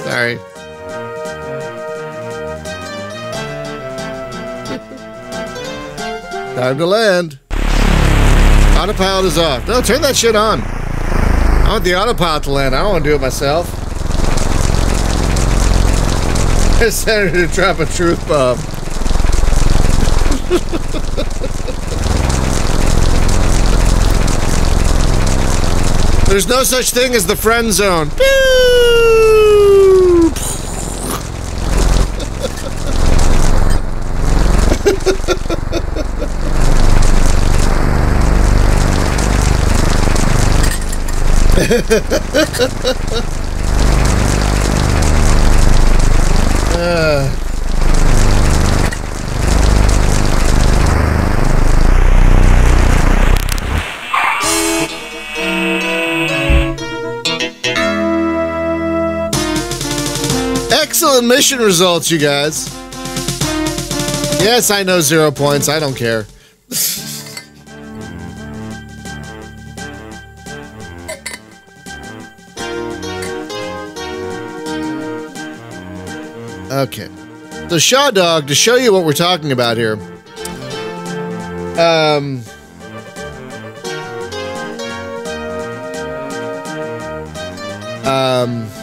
Speaker 1: Sorry. *laughs* Time to land. Autopilot is off. No, turn that shit on. I want the autopilot to land. I don't want to do it myself. *laughs* Senator to drop a truth bomb. *laughs* There's no such thing as the friend zone. Uh. *laughs* *laughs* Mission results, you guys. Yes, I know zero points. I don't care. Okay. So Shaw Dog, to show you what we're talking about here. Um Um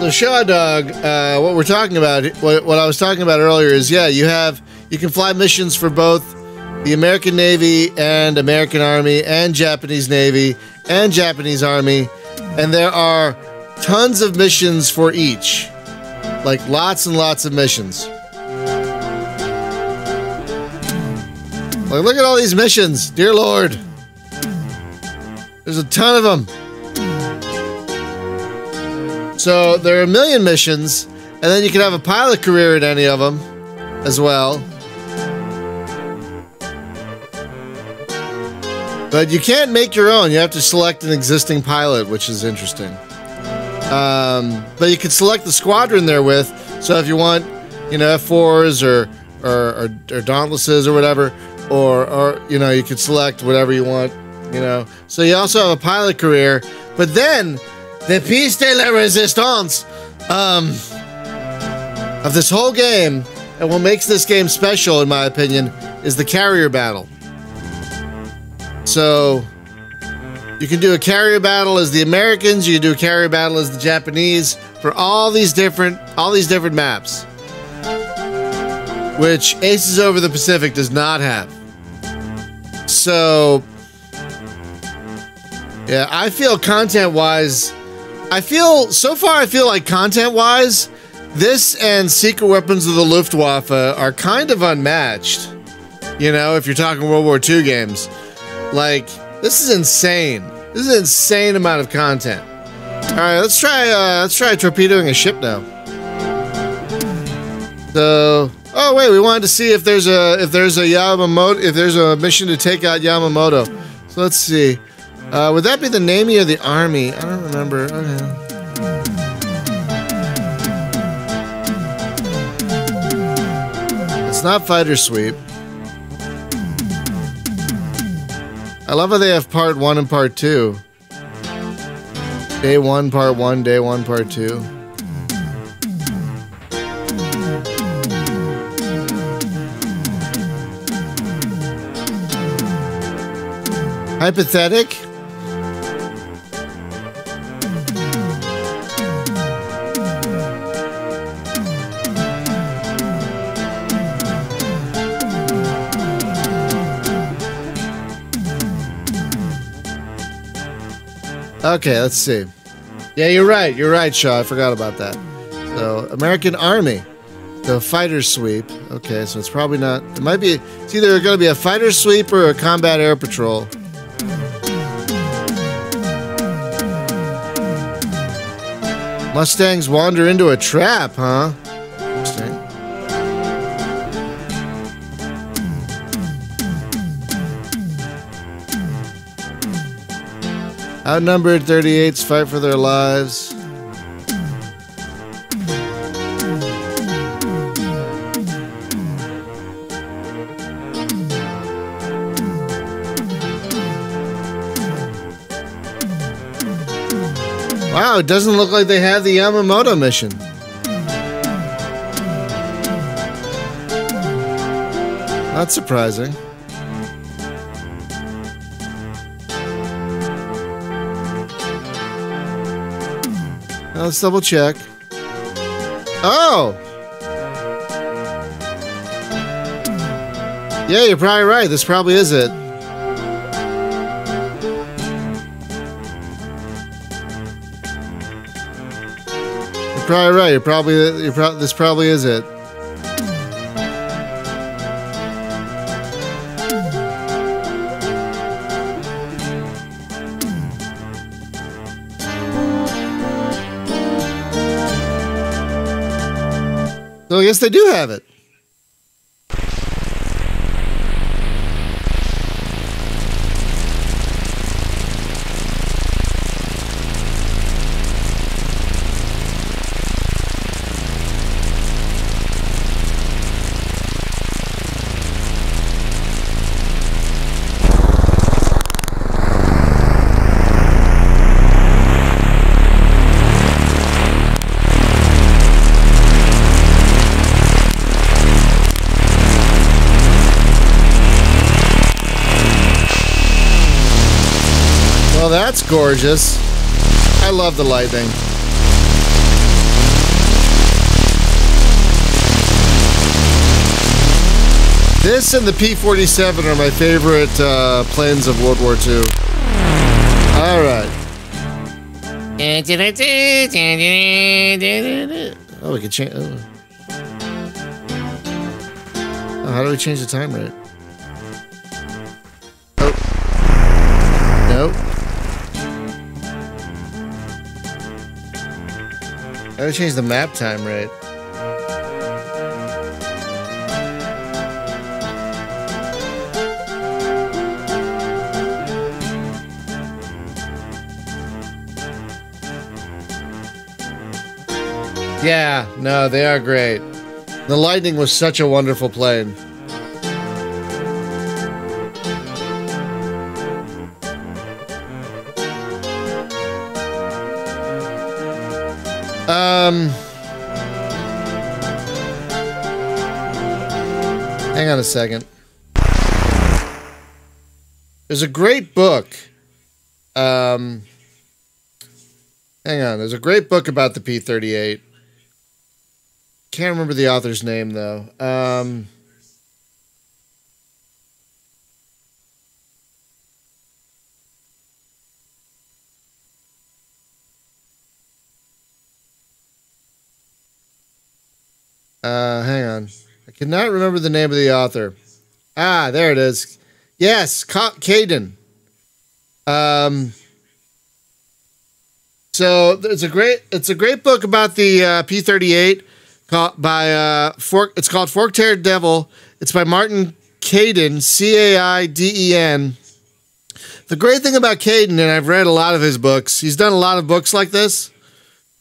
Speaker 1: the Shaw Dog, uh, what we're talking about, what, what I was talking about earlier is, yeah, you have, you can fly missions for both the American Navy and American Army and Japanese Navy and Japanese Army, and there are tons of missions for each. Like lots and lots of missions. Like, look at all these missions, dear Lord. There's a ton of them. So there are a million missions, and then you can have a pilot career in any of them as well. But you can't make your own. You have to select an existing pilot, which is interesting. Um, but you can select the squadron they're with. So if you want, you know, F4s or or, or, or Dauntlesses or whatever, or or you know, you could select whatever you want. You know. So you also have a pilot career. But then the piece de la resistance um, of this whole game, and what makes this game special, in my opinion, is the carrier battle. So you can do a carrier battle as the Americans, you can do a carrier battle as the Japanese for all these different all these different maps. Which Aces of the Pacific does not have. so yeah, I feel content wise. I feel so far. I feel like content wise, this and Secret Weapons of the Luftwaffe are kind of unmatched. You know, if you're talking World War II games, like this is insane. This is an insane amount of content. All right, let's try. Uh, let's try torpedoing a ship now. So, oh wait, we wanted to see if there's a if there's a Yamamoto if there's a mission to take out Yamamoto. So let's see. Uh, would that be the Navy or the Army? I don't remember. Okay. It's not fighter sweep. I love how they have part one and part two. Day one, part one, day one, part two. Hypothetic? Okay, let's see. Yeah, you're right. You're right, Shaw. I forgot about that. So, American Army. The fighter sweep. Okay, so it's probably not. It might be. It's either going to be a fighter sweep or a combat air patrol. Mustangs wander into a trap, huh? Outnumbered 38s fight for their lives. Wow, it doesn't look like they have the Yamamoto mission. Not surprising. Now let's double check. Oh! Yeah, you're probably right. This probably is it. You're probably right. You're probably you're pro- this probably is it. I guess they do have it. Gorgeous. I love the lightning. This and the P-47 are my favorite uh, planes of World War II. All right. Oh, we can change. Oh. oh, how do we change the time rate? We change the map time rate? Yeah, no, they are great. The Lightning was such a wonderful plane. Um, hang on a second. There's a great book. Um, hang on. There's a great book about the P-38. Can't remember the author's name though. Um, Uh, hang on. I cannot remember the name of the author. Ah, there it is. Yes, Caidin. Um, so it's a great it's a great book about the uh, P38 called by uh, Fork. It's called Fork Tail Devil. It's by Martin Caidin, C A I D E N. The great thing about Caidin, and I've read a lot of his books. He's done a lot of books like this,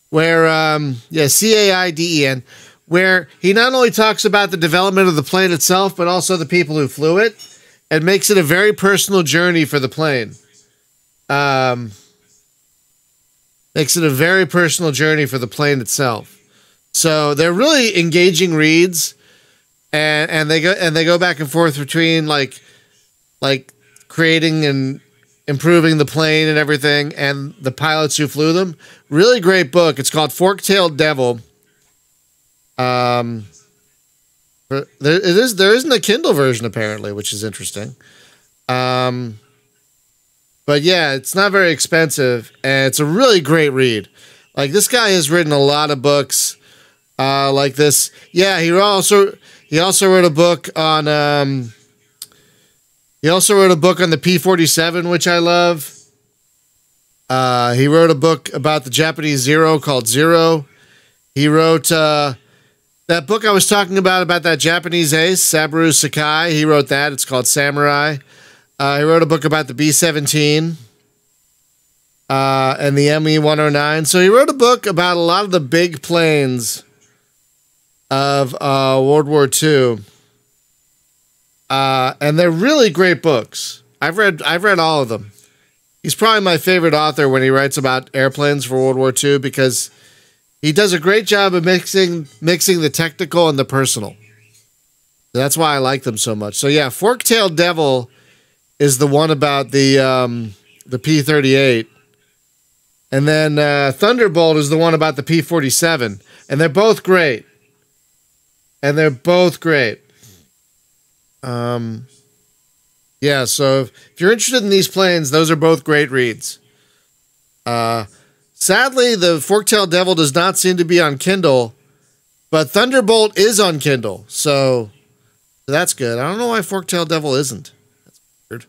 Speaker 1: where um, yeah, C A I D E N, where he not only talks about the development of the plane itself, but also the people who flew it, and makes it a very personal journey for the plane. Um, makes it a very personal journey for the plane itself. So they're really engaging reads, and and they go and they go back and forth between like like creating and improving the plane and everything, and the pilots who flew them. Really great book. It's called Fork Tailed Devil. Um, there is. There isn't a Kindle version apparently, which is interesting. Um, but yeah, it's not very expensive, and it's a really great read. Like this guy has written a lot of books, uh, like this. Yeah, he also he also wrote a book on. Um, he also wrote a book on the P forty seven, which I love. Uh, he wrote a book about the Japanese Zero called Zero. He wrote uh, that book I was talking about about that Japanese ace, Saburo Sakai. He wrote that. It's called Samurai. Uh, he wrote a book about the B 17 uh, and the ME 109. So he wrote a book about a lot of the big planes of uh, World War II. Uh, and they're really great books. I've read I've read all of them. He's probably my favorite author when he writes about airplanes for World War II because he does a great job of mixing mixing the technical and the personal. That's why I like them so much. So yeah, Fork Tailed Devil is the one about the um, the P thirty eight, and then uh, Thunderbolt is the one about the P forty seven, and they're both great. And they're both great. Um, yeah. So if, if you're interested in these planes, those are both great reads. Uh, sadly, the Forktail Devil does not seem to be on Kindle, but Thunderbolt is on Kindle, so that's good. I don't know why Forktail Devil isn't. That's weird.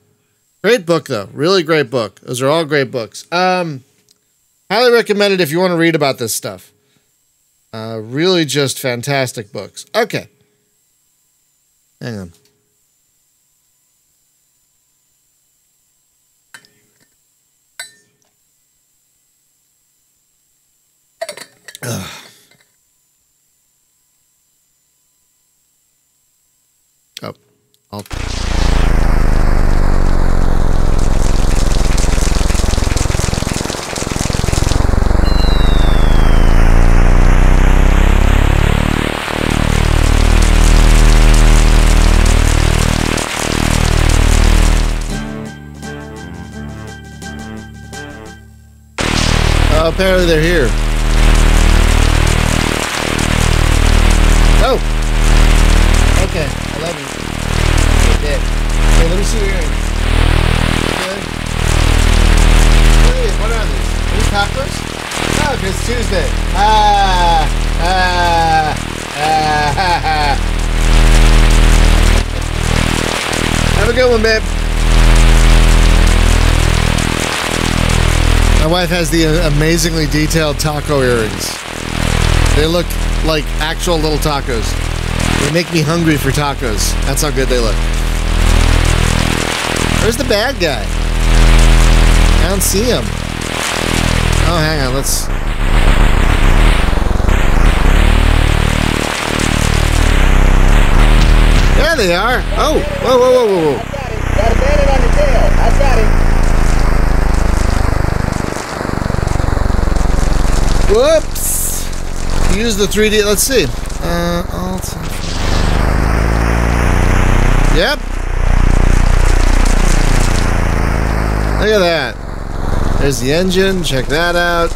Speaker 1: Great book though. Really great book. Those are all great books. Um highly recommend it if you want to read about this stuff. Uh really just fantastic books. Okay. Hang on. Ugh. Oh, I'll. Apparently they're here. Hey, what are these? Are these tacos? Oh, 'cause it's Tuesday. Ah! Ah! Ah! Ha, ha. Have a good one, babe. My wife has the amazingly detailed taco earrings. They look like actual little tacos. They make me hungry for tacos. That's how good they look. Where's the bad guy? I don't see him. Oh, hang on. Let's. There they are. Oh, whoa, whoa, whoa, whoa, whoa.
Speaker 3: Got. Got a bandit on the tail. I got him.
Speaker 1: Whoops. Use the 3D. Let's see. Uh, alt. Yep. Look at that. There's the engine. Check that out.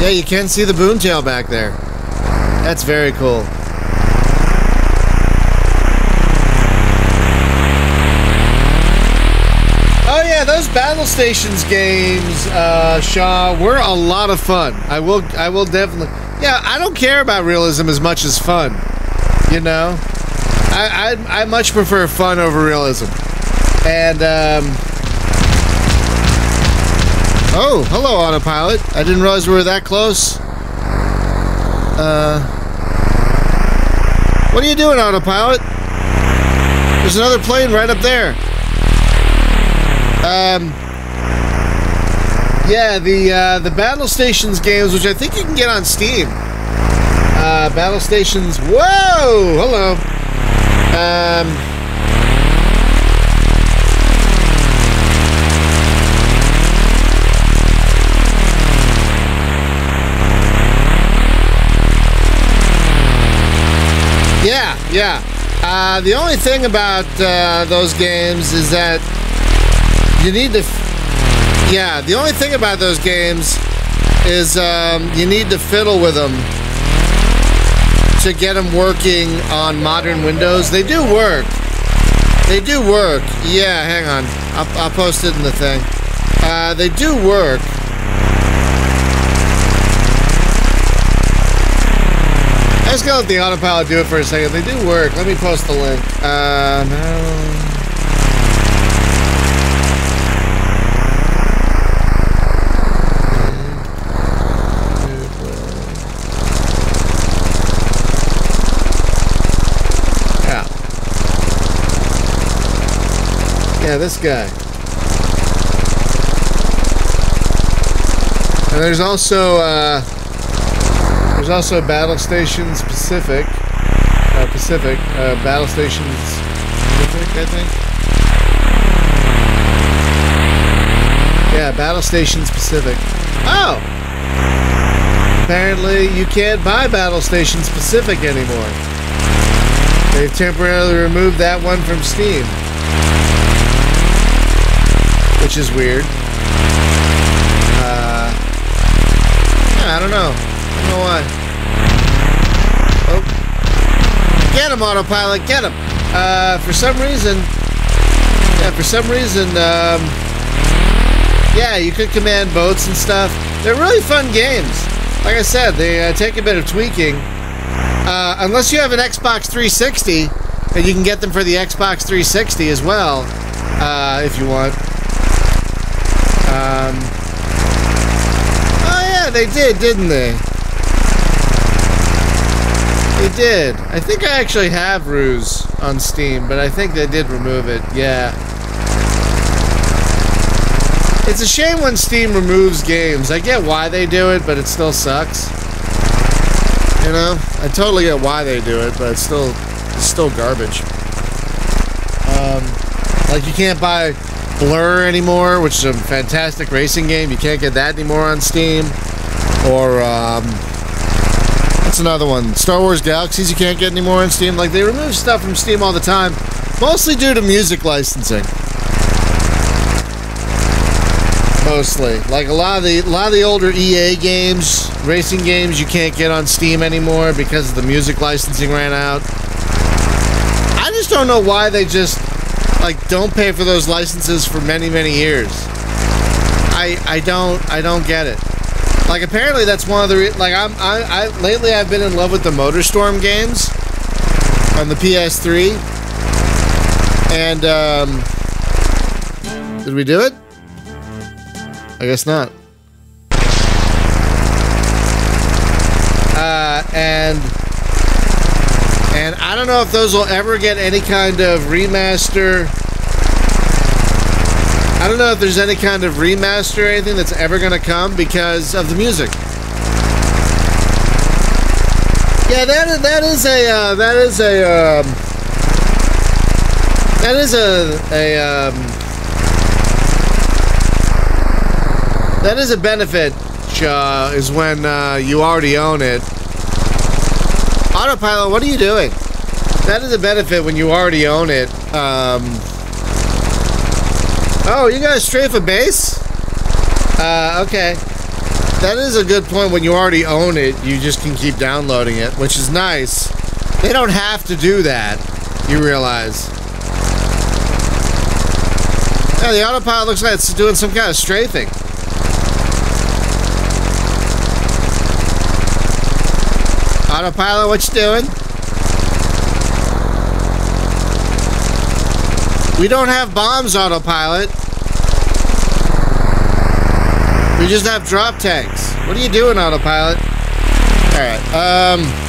Speaker 1: Yeah, you can see the boomtail back there. That's very cool. Oh yeah, those battle stations games, uh, Shaw, were a lot of fun. I will, I will definitely. Yeah, I don't care about realism as much as fun. You know, I I, I much prefer fun over realism. And um, oh, hello, autopilot. I didn't realize we were that close. Uh, what are you doing, autopilot? There's another plane right up there. Um, yeah, the uh, the Battle Stations games, which I think you can get on Steam. Uh, Battle Stations. Whoa! Hello. Um. Yeah, yeah. Uh, the only thing about uh, those games is that you need to. Yeah, the only thing about those games is um, you need to fiddle with them to get them working on modern Windows. They do work. They do work. Yeah, hang on. I'll, I'll post it in the thing. Uh, they do work. Gonna let the autopilot do it for a second. They do work. Let me post the link. Uh, no. Yeah. Yeah, this guy. And there's also uh, there's also Battle Stations Pacific, uh, Pacific, uh, Battle Stations Pacific, I think. Yeah, Battle Stations Pacific. Oh! Apparently, you can't buy Battle Stations Pacific anymore. They've temporarily removed that one from Steam. Which is weird. Uh, yeah, I don't know. I don't know why. Get him, autopilot, get him! Uh, for some reason, yeah, for some reason, um, yeah, you could command boats and stuff. They're really fun games. Like I said, they uh, take a bit of tweaking. Uh, unless you have an Xbox 360, and you can get them for the Xbox 360 as well, uh, if you want. Um, oh yeah, they did, didn't they? They did. I think I actually have Ruse on Steam, but I think they did remove it. Yeah. It's a shame when Steam removes games. I get why they do it, but it still sucks. You know, I totally get why they do it, but it's still it's still garbage. Um, like you can't buy Blur anymore, which is a fantastic racing game. You can't get that anymore on Steam. Or um, what's another one? Star Wars Galaxies you can't get anymore on Steam. Like they remove stuff from Steam all the time, mostly due to music licensing. Mostly, like a lot of the a lot of the older EA games, racing games, you can't get on Steam anymore because the music licensing ran out. I just don't know why they just like don't pay for those licenses for many many years. I I don't I don't get it. Like apparently that's one of the like I'm I, I lately I've been in love with the MotorStorm games on the PS3. And um did we do it? I guess not. Uh, and and I don't know if those will ever get any kind of remaster. I don't know if there's any kind of remaster or anything that's ever going to come because of the music. Yeah, that is, that is a uh, that is a um, that is a a um, that is a benefit. Uh, is when uh, you already own it. Autopilot, what are you doing? That is a benefit when you already own it. Um, oh, you a strafe of base? Uh, okay. That is a good point. When you already own it, you just can keep downloading it, which is nice. They don't have to do that, you realize. Yeah, the autopilot looks like it's doing some kind of strafing. Autopilot, what you doing? We don't have bombs, autopilot. We just have drop tanks. What are you doing, autopilot? All right. Um.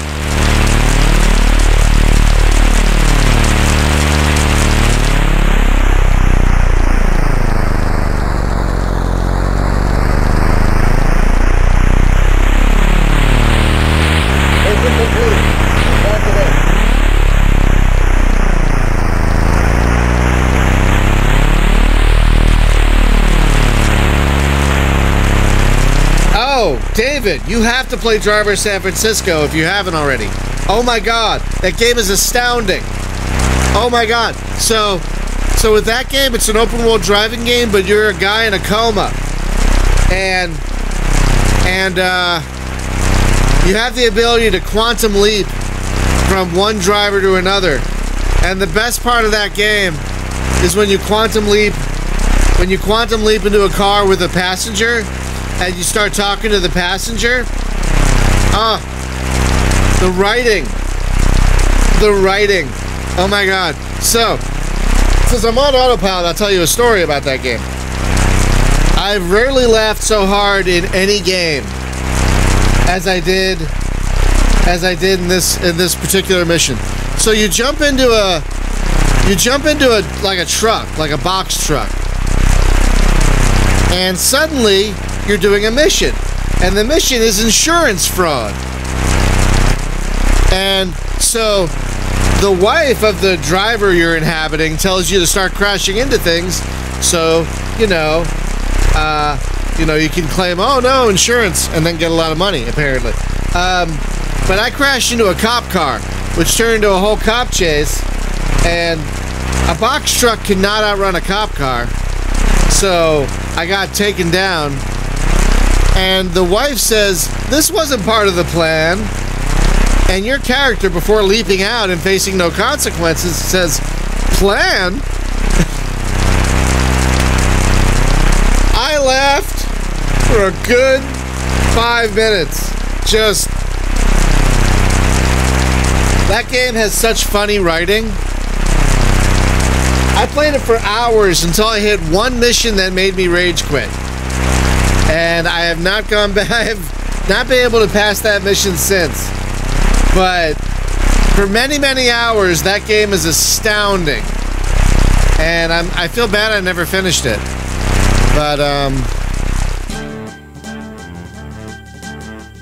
Speaker 1: David, you have to play Driver San Francisco if you haven't already. Oh my God, that game is astounding. Oh my God. So, so with that game, it's an open world driving game, but you're a guy in a coma, and and uh, you have the ability to quantum leap from one driver to another. And the best part of that game is when you quantum leap when you quantum leap into a car with a passenger and you start talking to the passenger. Ah, the writing. The writing. Oh my god. So, since I'm on autopilot, I'll tell you a story about that game. I've rarely laughed so hard in any game as I did as I did in this in this particular mission. So you jump into a you jump into a like a truck, like a box truck. And suddenly you're doing a mission. And the mission is insurance fraud. And so the wife of the driver you're inhabiting tells you to start crashing into things so, you know, uh, you know, you can claim, oh no, insurance, and then get a lot of money, apparently. Um, but I crashed into a cop car, which turned into a whole cop chase, and a box truck cannot outrun a cop car. So I got taken down, and the wife says, This wasn't part of the plan. And your character, before leaping out and facing no consequences, says, Plan? *laughs* I laughed for a good five minutes. Just. That game has such funny writing. I played it for hours until I hit one mission that made me rage quit. And I have not gone back. *laughs* I have not been able to pass that mission since. But for many, many hours, that game is astounding. And I'm, I feel bad I never finished it. But, um.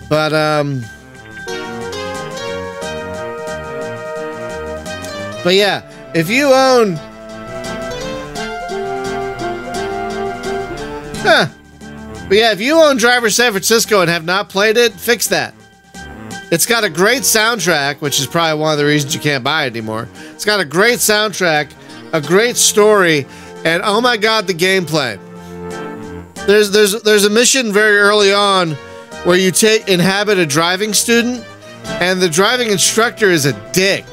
Speaker 1: But, um. But yeah, if you own. Huh. But yeah, if you own Driver San Francisco and have not played it, fix that. It's got a great soundtrack, which is probably one of the reasons you can't buy it anymore. It's got a great soundtrack, a great story, and oh my god, the gameplay. There's there's there's a mission very early on where you take inhabit a driving student, and the driving instructor is a dick.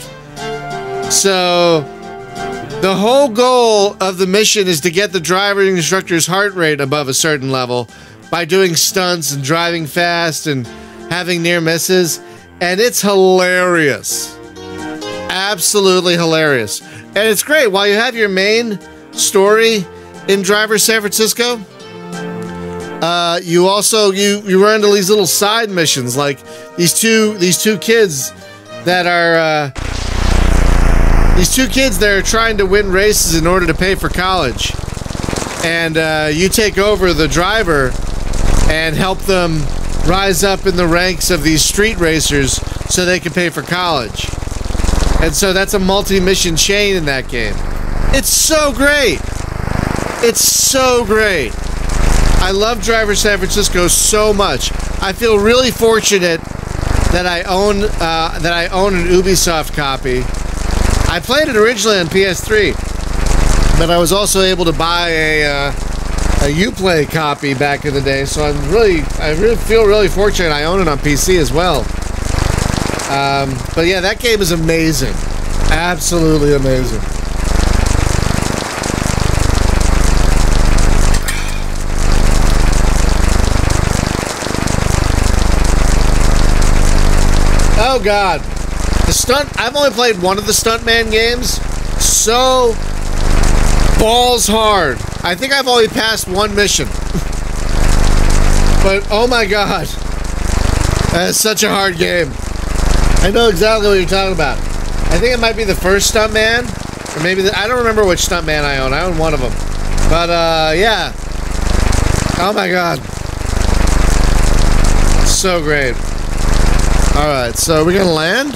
Speaker 1: So the whole goal of the mission is to get the driving instructor's heart rate above a certain level by doing stunts and driving fast and having near misses, and it's hilarious. Absolutely hilarious. And it's great. While you have your main story in Driver San Francisco, uh, you also you you run into these little side missions like these two these two kids that are uh, these two kids that are trying to win races in order to pay for college, and uh, you take over the driver and help them rise up in the ranks of these street racers so they can pay for college. And so that's a multi-mission chain in that game. It's so great. It's so great. I love Driver San Francisco so much. I feel really fortunate that I own uh, that I own an Ubisoft copy. I played it originally on PS3, but I was also able to buy a uh, a UPlay copy back in the day. So I'm really I really feel really fortunate I own it on PC as well. Um, but yeah, that game is amazing. Absolutely amazing. *sighs* Oh god. The stunt I've only played one of the Stuntman games. So balls hard. I think I've only passed one mission. but oh my god. That's such a hard game. I know exactly what you're talking about. I think it might be the first Stuntman. Or maybe the, I don't remember which Stuntman I own. I own one of them. But uh yeah. Oh my god. So great. Alright, so we're gonna land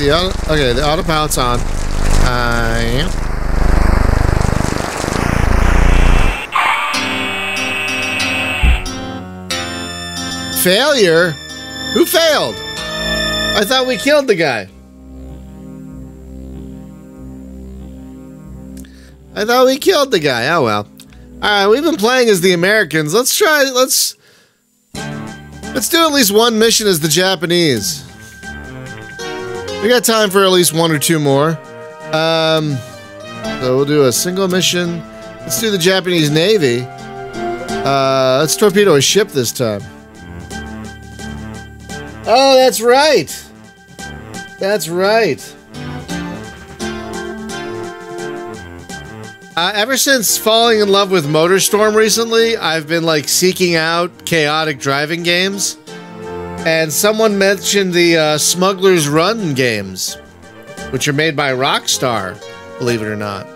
Speaker 1: the okay, the autopilot's on. Uh yeah. Failure? Who failed? I thought we killed the guy. I thought we killed the guy. Oh well. Alright, we've been playing as the Americans. Let's try let's let's do at least one mission as the Japanese. We got time for at least one or two more. Um so we'll do a single mission. Let's do the Japanese Navy. Uh let's torpedo a ship this time. Oh, that's right. That's right. Uh, ever since falling in love with MotorStorm recently, I've been like seeking out chaotic driving games. And someone mentioned the uh, Smuggler's Run games, which are made by Rockstar, believe it or not.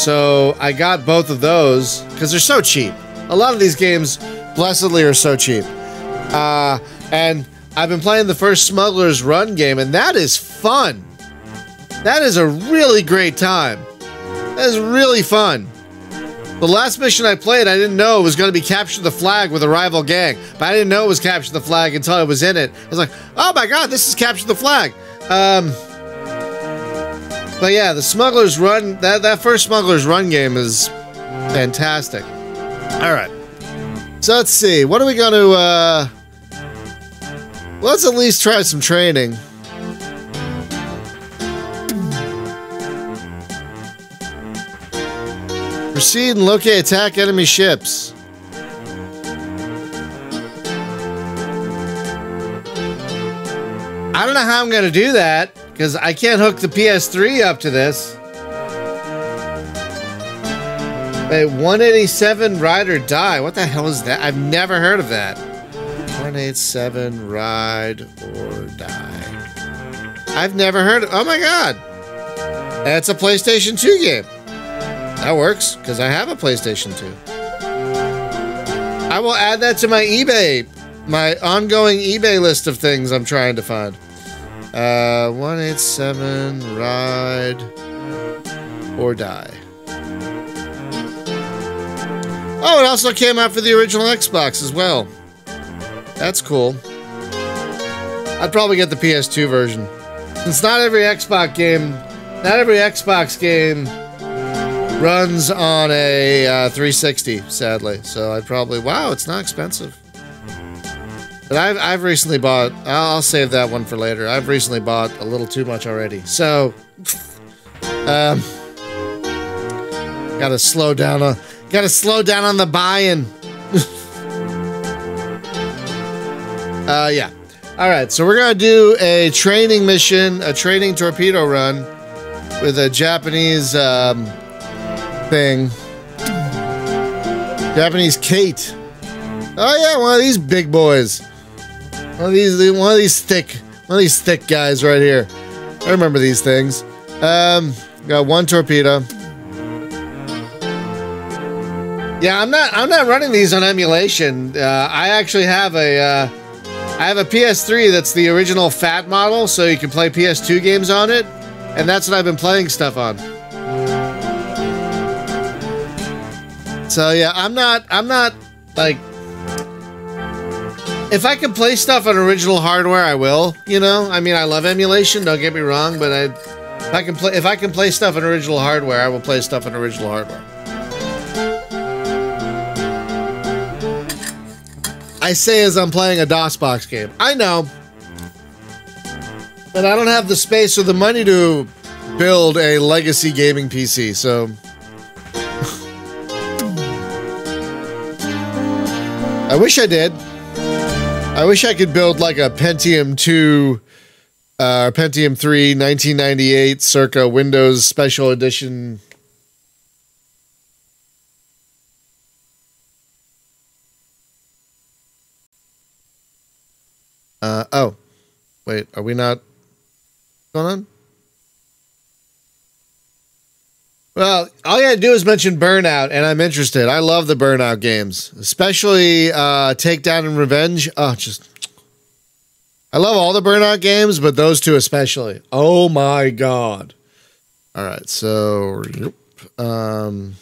Speaker 1: So I got both of those because they're so cheap. A lot of these games, blessedly, are so cheap. Uh, and I've been playing the first Smuggler's Run game, and that is fun. That is a really great time. That is really fun. The last mission I played, I didn't know it was going to be capture the flag with a rival gang, but I didn't know it was capture the flag until I was in it. I was like, oh my god, this is capture the flag. Um, but yeah, the Smuggler's Run, that, that first Smuggler's Run game is fantastic. All right. So let's see. What are we going to, uh, let's at least try some training. Proceed and locate attack enemy ships. I don't know how I'm going to do that because I can't hook the PS3 up to this. Wait, 187 ride or die. What the hell is that? I've never heard of that. 187 ride or die. I've never heard of Oh my god. That's a PlayStation 2 game. That works because I have a PlayStation 2. I will add that to my eBay, my ongoing eBay list of things I'm trying to find. Uh, 187 ride or die. Oh, it also came out for the original Xbox as well. That's cool. I'd probably get the PS2 version. It's not every Xbox game, not every Xbox game runs on a uh, 360, sadly. So I'd probably, wow, it's not expensive. But I've, I've recently bought, I'll save that one for later. I've recently bought a little too much already. So, um, gotta slow down on, gotta slow down on the buying. *laughs* uh, yeah. All right, so we're gonna do a training mission, a training torpedo run with a Japanese um, thing. Japanese Kate. Oh yeah, one of these big boys. One of these, one of these thick, one of these thick guys right here. I remember these things. Um, got one torpedo. Yeah, I'm not, I'm not running these on emulation. Uh, I actually have a, uh, I have a PS3 that's the original fat model, so you can play PS2 games on it, and that's what I've been playing stuff on. So yeah, I'm not, I'm not like if I can play stuff on original hardware, I will. You know, I mean, I love emulation. Don't get me wrong, but I, if I can play, if I can play stuff on original hardware, I will play stuff on original hardware. I say as I'm playing a DOSBox game. I know, but I don't have the space or the money to build a legacy gaming PC. So. I wish I did. I wish I could build like a Pentium 2 uh, Pentium 3 1998 circa Windows Special Edition. Uh, oh, wait, are we not going on? Well, all you to do is mention Burnout, and I'm interested. I love the Burnout games, especially uh, Takedown and Revenge. Oh, just I love all the Burnout games, but those two especially. Oh my god! All right, so um,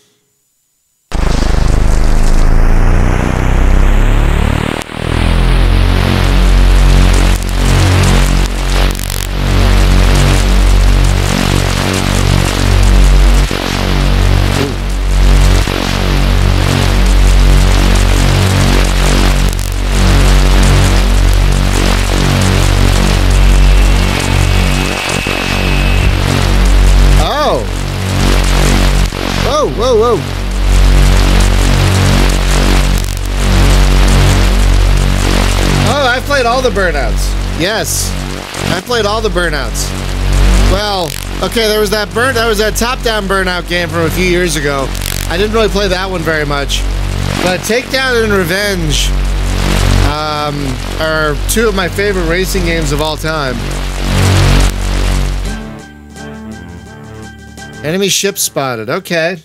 Speaker 1: played all the Burnouts. Yes, I played all the Burnouts. Well, okay, there was that burn. That was that top-down Burnout game from a few years ago. I didn't really play that one very much, but Takedown and Revenge um, are two of my favorite racing games of all time. Enemy ship spotted. Okay.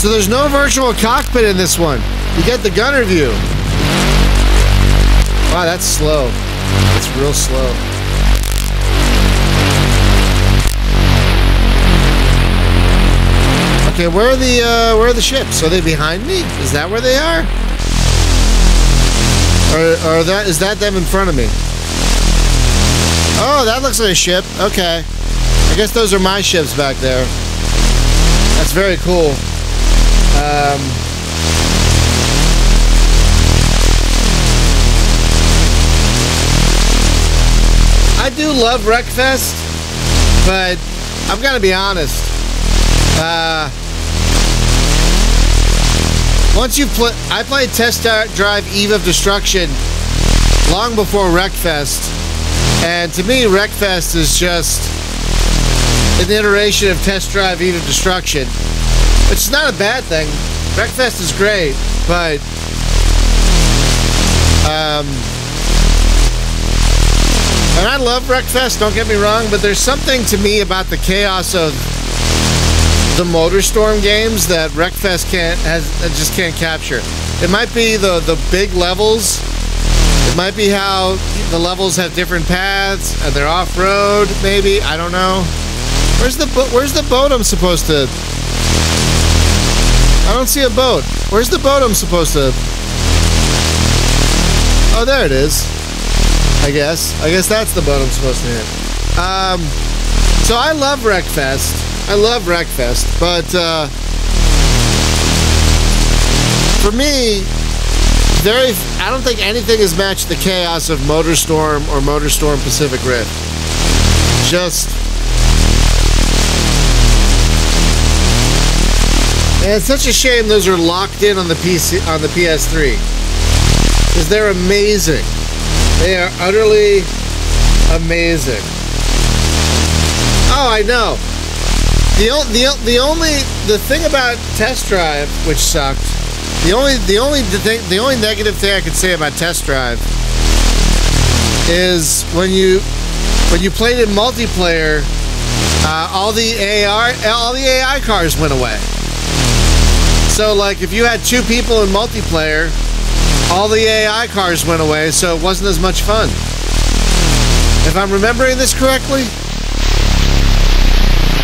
Speaker 1: So there's no virtual cockpit in this one. You get the gunner view. Wow, that's slow. That's real slow. Okay, where are the uh, where are the ships? Are they behind me? Is that where they are? Or, or that is that them in front of me? Oh, that looks like a ship. Okay, I guess those are my ships back there. That's very cool. Um, I do love Wreckfest, but I'm gonna be honest. Uh, once you play, I played Test Drive Eve of Destruction long before Wreckfest, and to me, Wreckfest is just an iteration of Test Drive Eve of Destruction, which is not a bad thing. Wreckfest is great, but um, and I love Wreckfest. Don't get me wrong, but there's something to me about the chaos of the MotorStorm games that Wreckfest can't has just can't capture. It might be the the big levels. It might be how the levels have different paths and they're off road. Maybe I don't know. Where's the Where's the boat I'm supposed to? I don't see a boat. Where's the boat I'm supposed to? Oh, there it is. I guess. I guess that's the boat I'm supposed to hit. Um, so I love Wreckfest. I love Wreckfest, but uh, for me, very. I don't think anything has matched the chaos of MotorStorm or MotorStorm Pacific Rift. Just. And it's such a shame those are locked in on the PC on the PS3 because they're amazing. They are utterly amazing. Oh, I know. The, the, the only the thing about test drive which sucked the only the only the, thing, the only negative thing I could say about test drive is when you when you played in multiplayer uh, all the AR all the AI cars went away so like if you had two people in multiplayer all the AI cars went away so it wasn't as much fun if I'm remembering this correctly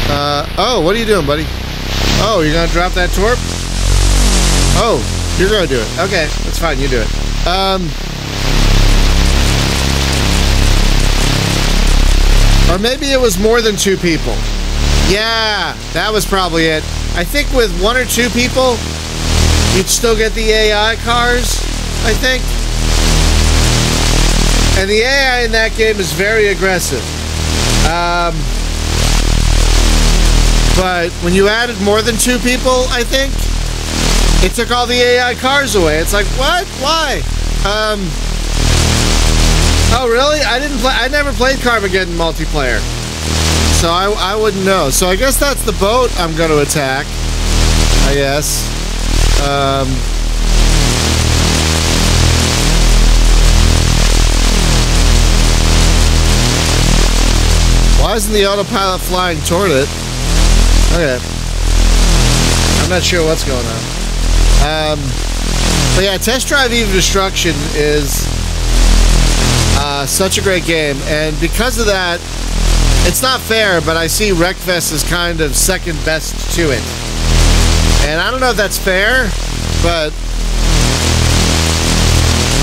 Speaker 1: uh, oh, what are you doing, buddy? Oh, you're gonna drop that torp? Oh, you're gonna do it. Okay, that's fine. You do it. Um, or maybe it was more than two people. Yeah, that was probably it. I think with one or two people, you'd still get the AI cars. I think. And the AI in that game is very aggressive. Um, But when you added more than two people, I think it took all the AI cars away. It's like what? Why? Um. Oh really? I didn't play. I never played Carmageddon multiplayer, so I I wouldn't know. So I guess that's the boat I'm going to attack. I guess. Um. Why isn't the autopilot flying toward it? Okay. I'm not sure what's going on. Um, but yeah, Test Drive Eve Destruction is uh, such a great game, and because of that, it's not fair, but I see Wreckfest as kind of second best to it. And I don't know if that's fair, but.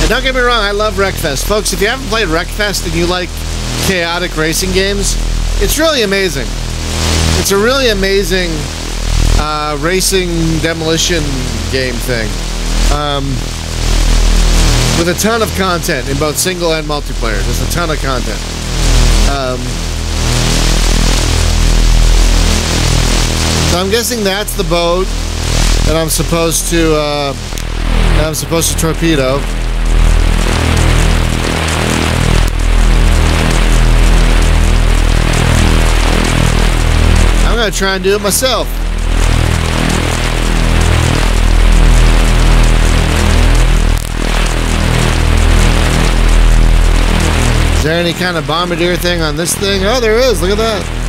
Speaker 1: And don't get me wrong, I love Wreckfest. Folks, if you haven't played Wreckfest and you like chaotic racing games, it's really amazing. It's a really amazing uh, racing demolition game thing. Um, with a ton of content in both single and multiplayer. There's a ton of content. Um, so I'm guessing that's the boat that I'm supposed to uh, I'm supposed to torpedo. I'm gonna try and do it myself. Is there any kind of bombardier thing on this thing? Oh, there is. Look at that.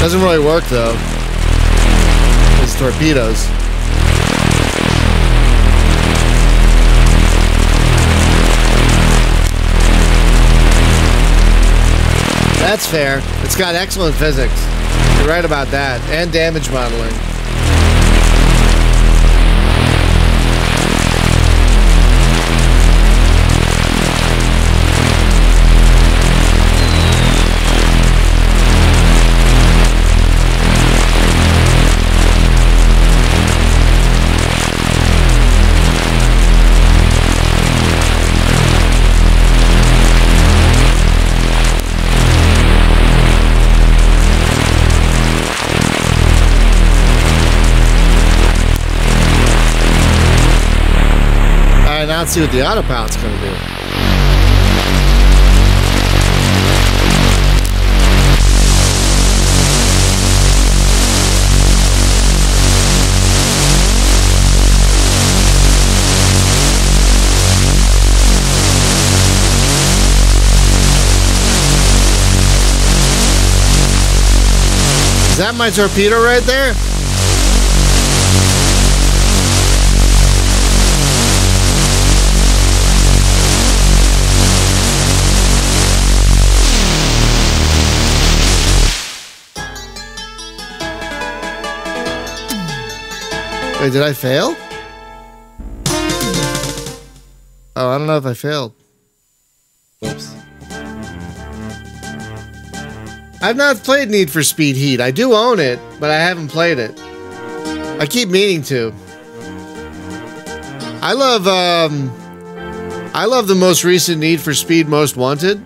Speaker 1: Doesn't really work though. It's torpedoes. That's fair. It's got excellent physics. You're right about that. And damage modeling. Now let's see what the autopilot's gonna do. Is that my torpedo right there? Wait, did I fail? Oh, I don't know if I failed. Whoops. I've not played Need for Speed Heat. I do own it, but I haven't played it. I keep meaning to. I love um I love the most recent Need for Speed Most Wanted.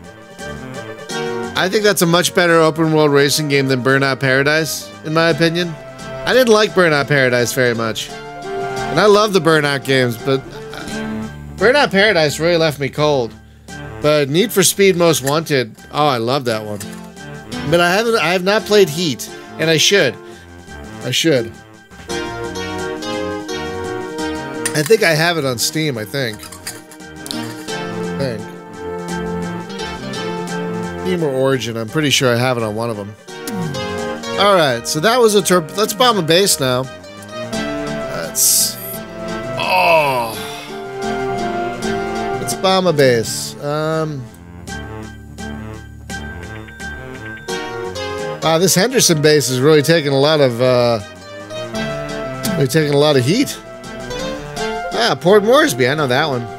Speaker 1: I think that's a much better open world racing game than Burnout Paradise, in my opinion. I didn't like Burnout Paradise very much. And I love the Burnout games, but uh, Burnout Paradise really left me cold. But Need for Speed Most Wanted, oh, I love that one. But I haven't I have not played Heat, and I should. I should. I think I have it on Steam, I think. I think. Steam or Origin, I'm pretty sure I have it on one of them. All right, so that was a turp. Let's bomb a base now. Let's see. Oh, let's bomb a base. Um. Wow, this Henderson base is really taking a lot of uh, really taking a lot of heat. Ah, Port Moresby, I know that one.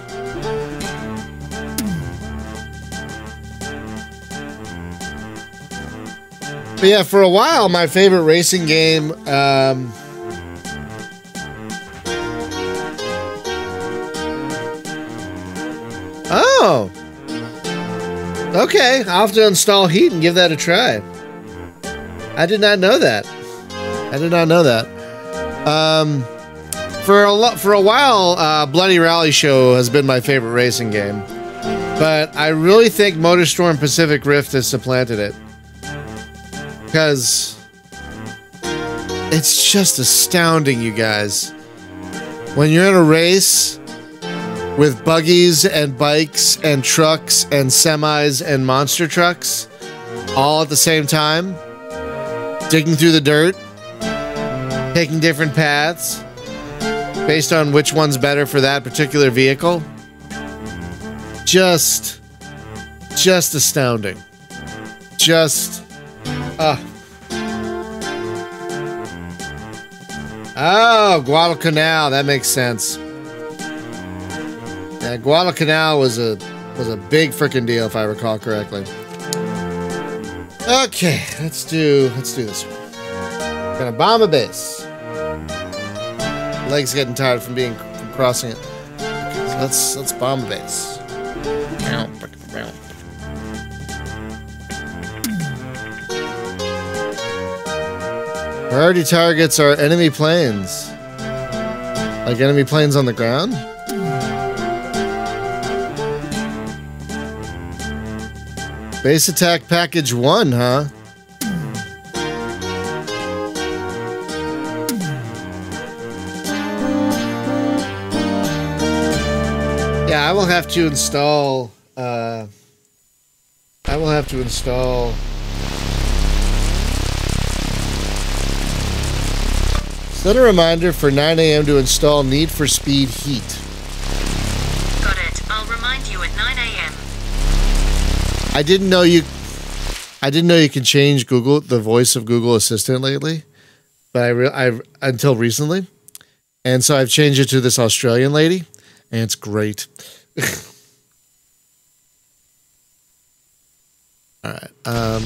Speaker 1: But yeah, for a while, my favorite racing game. Um, oh, okay. I'll have to install Heat and give that a try. I did not know that. I did not know that. Um, for a lo- for a while, uh, Bloody Rally Show has been my favorite racing game, but I really think MotorStorm Pacific Rift has supplanted it because it's just astounding, you guys. When you're in a race with buggies and bikes and trucks and semis and monster trucks all at the same time, digging through the dirt, taking different paths based on which one's better for that particular vehicle. Just, just astounding. Just, ah. Oh, Guadalcanal. That makes sense. Yeah, Guadalcanal was a was a big freaking deal if I recall correctly. Okay, let's do let's do this one. Gonna bomb a base. Legs getting tired from being from crossing it. So let's let's bomb a base. Priority targets are enemy planes. Like enemy planes on the ground? Base attack package one, huh? Yeah, I will have to install. Uh, I will have to install. Set a reminder for 9 a.m. to install Need for Speed Heat.
Speaker 4: Got it. I'll remind you at 9 a.m.
Speaker 1: I didn't know you. I didn't know you can change Google the voice of Google Assistant lately, but I, re- I until recently, and so I've changed it to this Australian lady, and it's great. *laughs* All right. Um,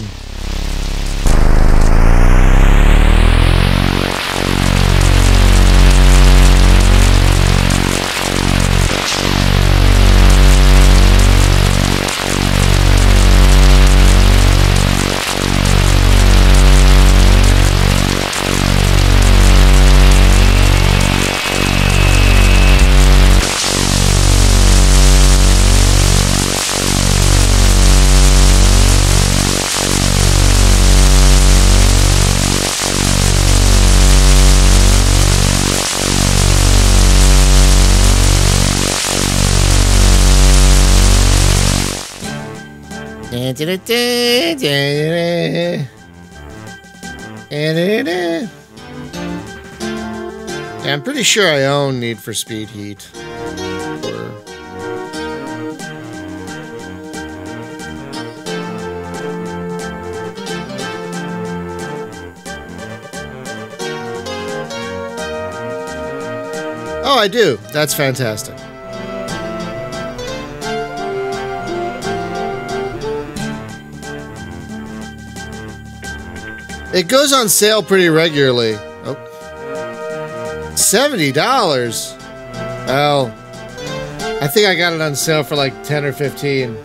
Speaker 1: I'm pretty sure I own Need for Speed Heat. Oh, I do. That's fantastic. It goes on sale pretty regularly. Oh. $70. Oh. I think I got it on sale for like 10 or 15.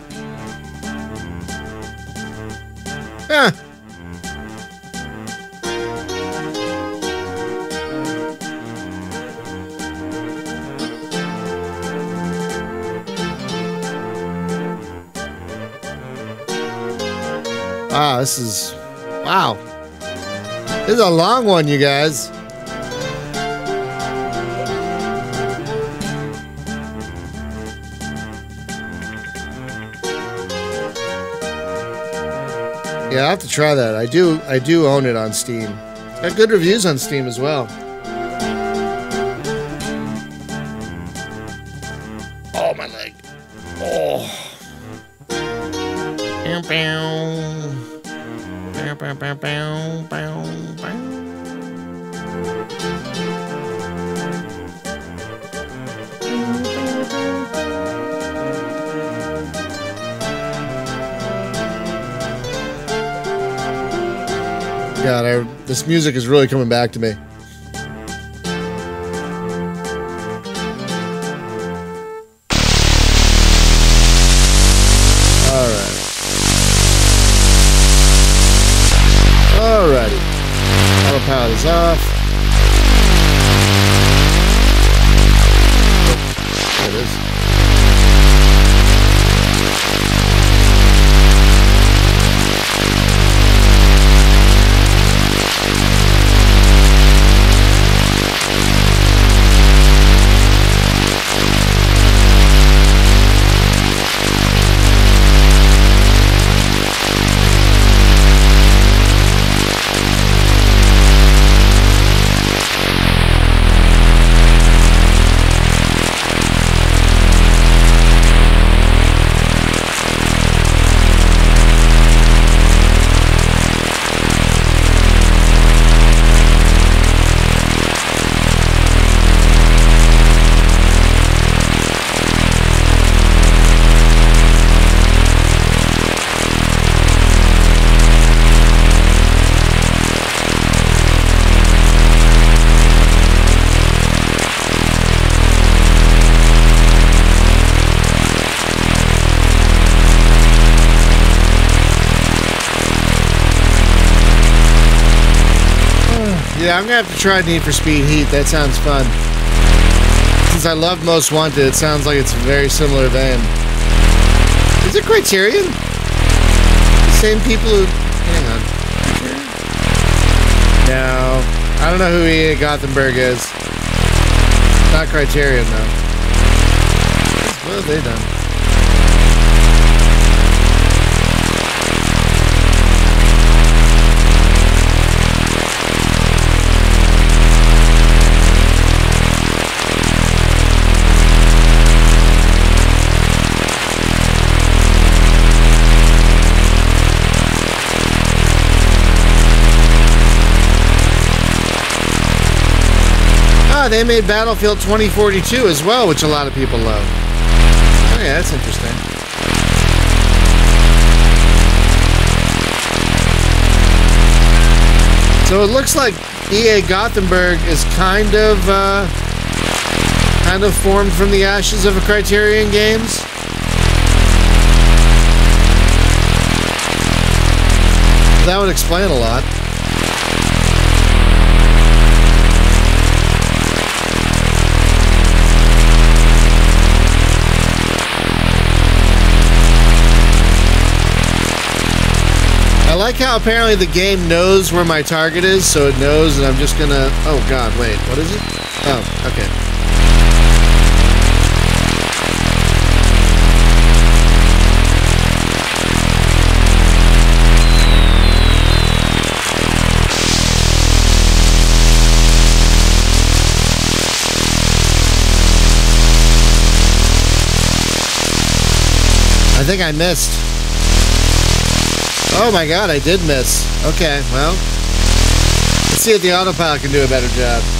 Speaker 1: Huh. Wow, this is. This is a long one, you guys. Yeah, I have to try that. I do I do own it on Steam. Got good reviews on Steam as well. Music is really coming back to me. All right. Alrighty. is off. I'm gonna have to try Need for Speed Heat. That sounds fun. Since I love Most Wanted, it sounds like it's a very similar vein. Is it Criterion? The same people who. Hang on. No. I don't know who EA Gothenburg is. Not Criterion, though. What have they done? Ah, they made Battlefield 2042 as well, which a lot of people love. Oh, yeah, that's interesting. So it looks like EA Gothenburg is kind of, uh, kind of formed from the ashes of a Criterion Games. That would explain a lot. Like how apparently the game knows where my target is, so it knows that I'm just gonna. Oh god, wait, what is it? Oh, okay. I think I missed. Oh my god, I did miss. Okay, well. Let's see if the autopilot can do a better job.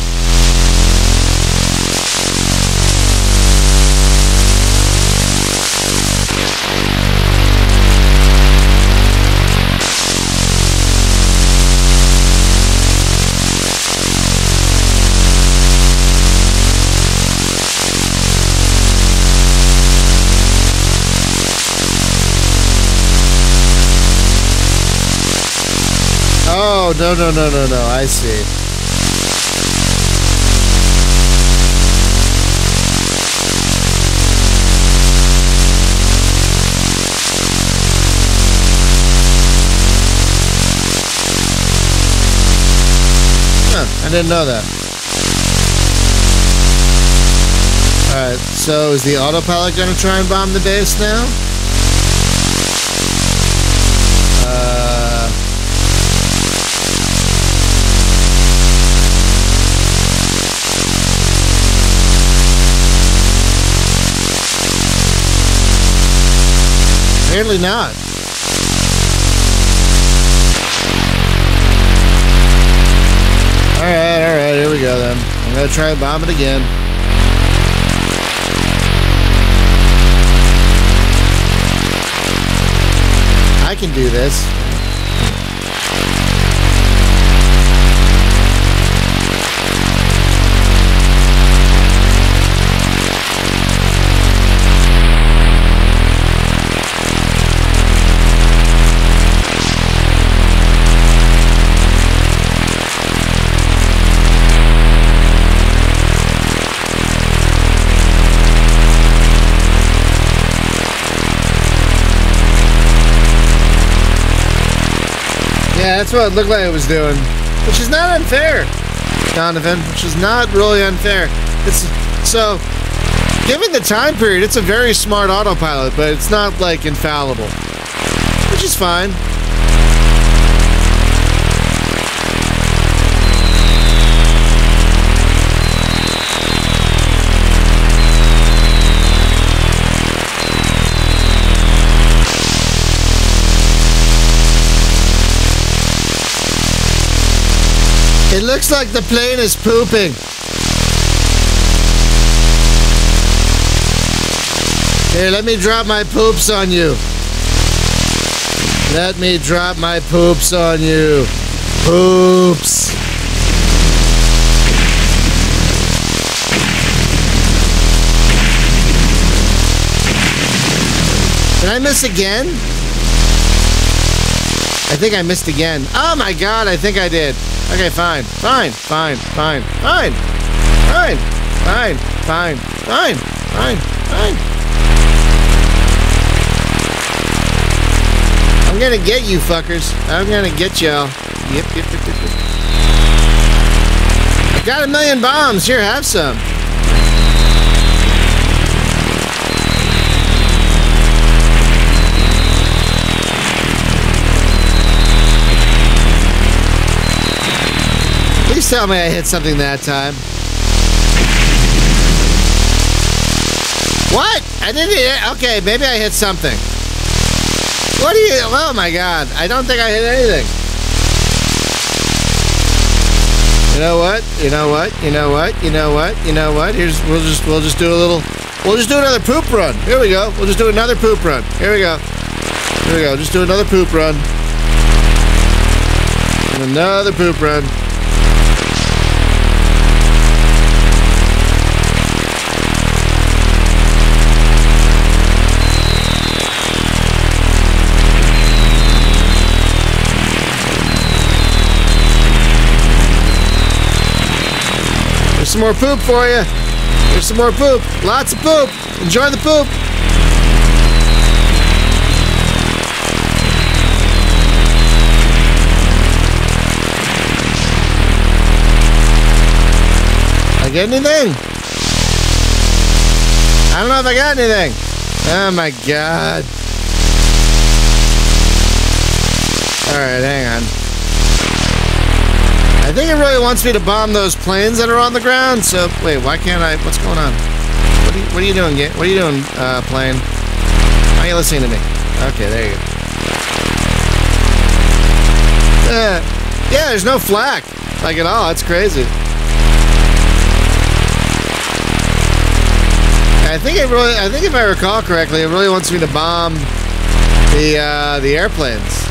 Speaker 1: Oh, no, no, no, no, no. I see. I didn't know that. Alright, so is the autopilot gonna try and bomb the base now? Apparently not. Alright, alright, here we go then. I'm gonna try and bomb it again. I can do this. That's what it looked like it was doing, which is not unfair, Donovan. Which is not really unfair. It's so, given the time period, it's a very smart autopilot, but it's not like infallible, which is fine. It looks like the plane is pooping. Here, let me drop my poops on you. Let me drop my poops on you. Poops. Did I miss again? I think I missed again. Oh my god, I think I did. Okay, fine. Fine. Fine. Fine. Fine. Fine. Fine. Fine. Fine. Fine. Fine. I'm gonna get you fuckers. I'm gonna get y'all. Yep, yep, yep, yep, yep. I got a million bombs. Here, have some. Tell me I hit something that time. What? I didn't hit. Okay, maybe I hit something. What do you? Oh my god! I don't think I hit anything. You know what? You know what? You know what? You know what? You know what? Here's we'll just we'll just do a little. We'll just do another poop run. Here we go. We'll just do another poop run. Here we go. Here we go. Just do another poop run. Another poop run. Some more poop for you. There's some more poop. Lots of poop. Enjoy the poop. I get anything? I don't know if I got anything. Oh my god. Alright, hang on. I think it really wants me to bomb those planes that are on the ground. So wait, why can't I? What's going on? What are you, what are you doing? What are you doing, uh, plane? Why are you listening to me? Okay, there you go. Uh, yeah, there's no flak, like at all. That's crazy. I think it really. I think if I recall correctly, it really wants me to bomb the uh, the airplanes.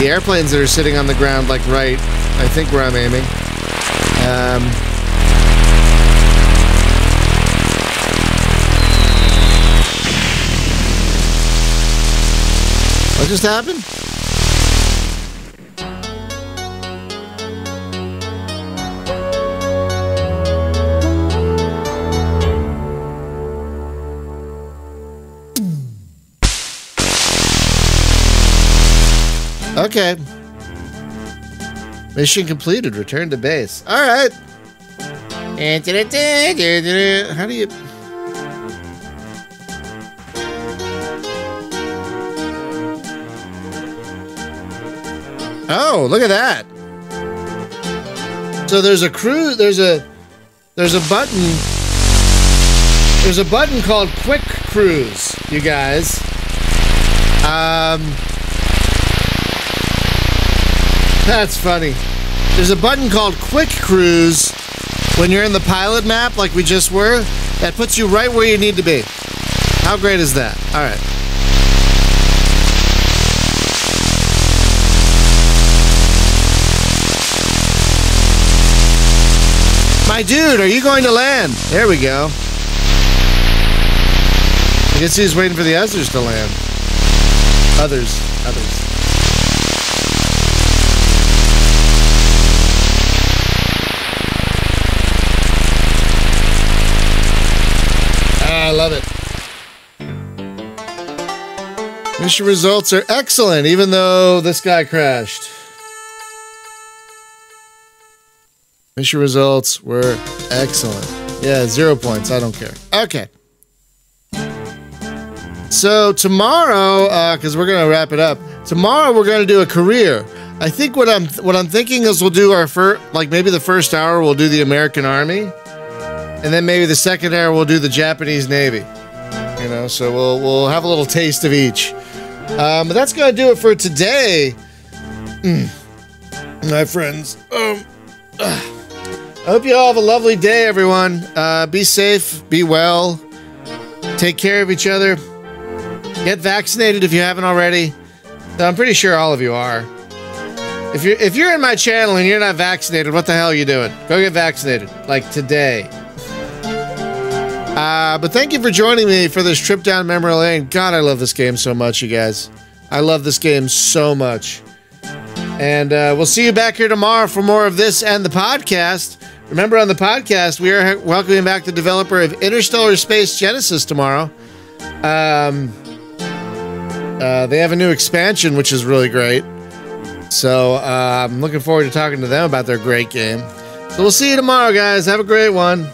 Speaker 1: The airplanes that are sitting on the ground, like right, I think where I'm aiming. Um, what just happened? Okay. Mission completed. Return to base. All right. How do you? Oh, look at that. So there's a crew. There's a there's a button. There's a button called Quick Cruise. You guys. Um. That's funny. There's a button called Quick Cruise when you're in the pilot map, like we just were, that puts you right where you need to be. How great is that? All right. My dude, are you going to land? There we go. I guess he's waiting for the others to land. Others. Others. love it. Mission results are excellent, even though this guy crashed. Mission results were excellent. Yeah, zero points. I don't care. Okay. So tomorrow, because uh, we're gonna wrap it up. Tomorrow we're gonna do a career. I think what I'm what I'm thinking is we'll do our first, like maybe the first hour we'll do the American Army and then maybe the second hour we'll do the Japanese Navy. You know, so we'll we'll have a little taste of each. Um, but that's gonna do it for today, Mm. my friends. Um, I hope you all have a lovely day, everyone. Uh, be safe, be well, take care of each other. Get vaccinated if you haven't already. I'm pretty sure all of you are. If you're if you're in my channel and you're not vaccinated, what the hell are you doing? Go get vaccinated, like today. Uh, but thank you for joining me for this trip down memory lane. God, I love this game so much, you guys. I love this game so much. And uh, we'll see you back here tomorrow for more of this and the podcast. Remember, on the podcast, we are welcoming back the developer of Interstellar Space Genesis tomorrow. Um, uh, they have a new expansion, which is really great. So uh, I'm looking forward to talking to them about their great game. So we'll see you tomorrow, guys. Have a great one.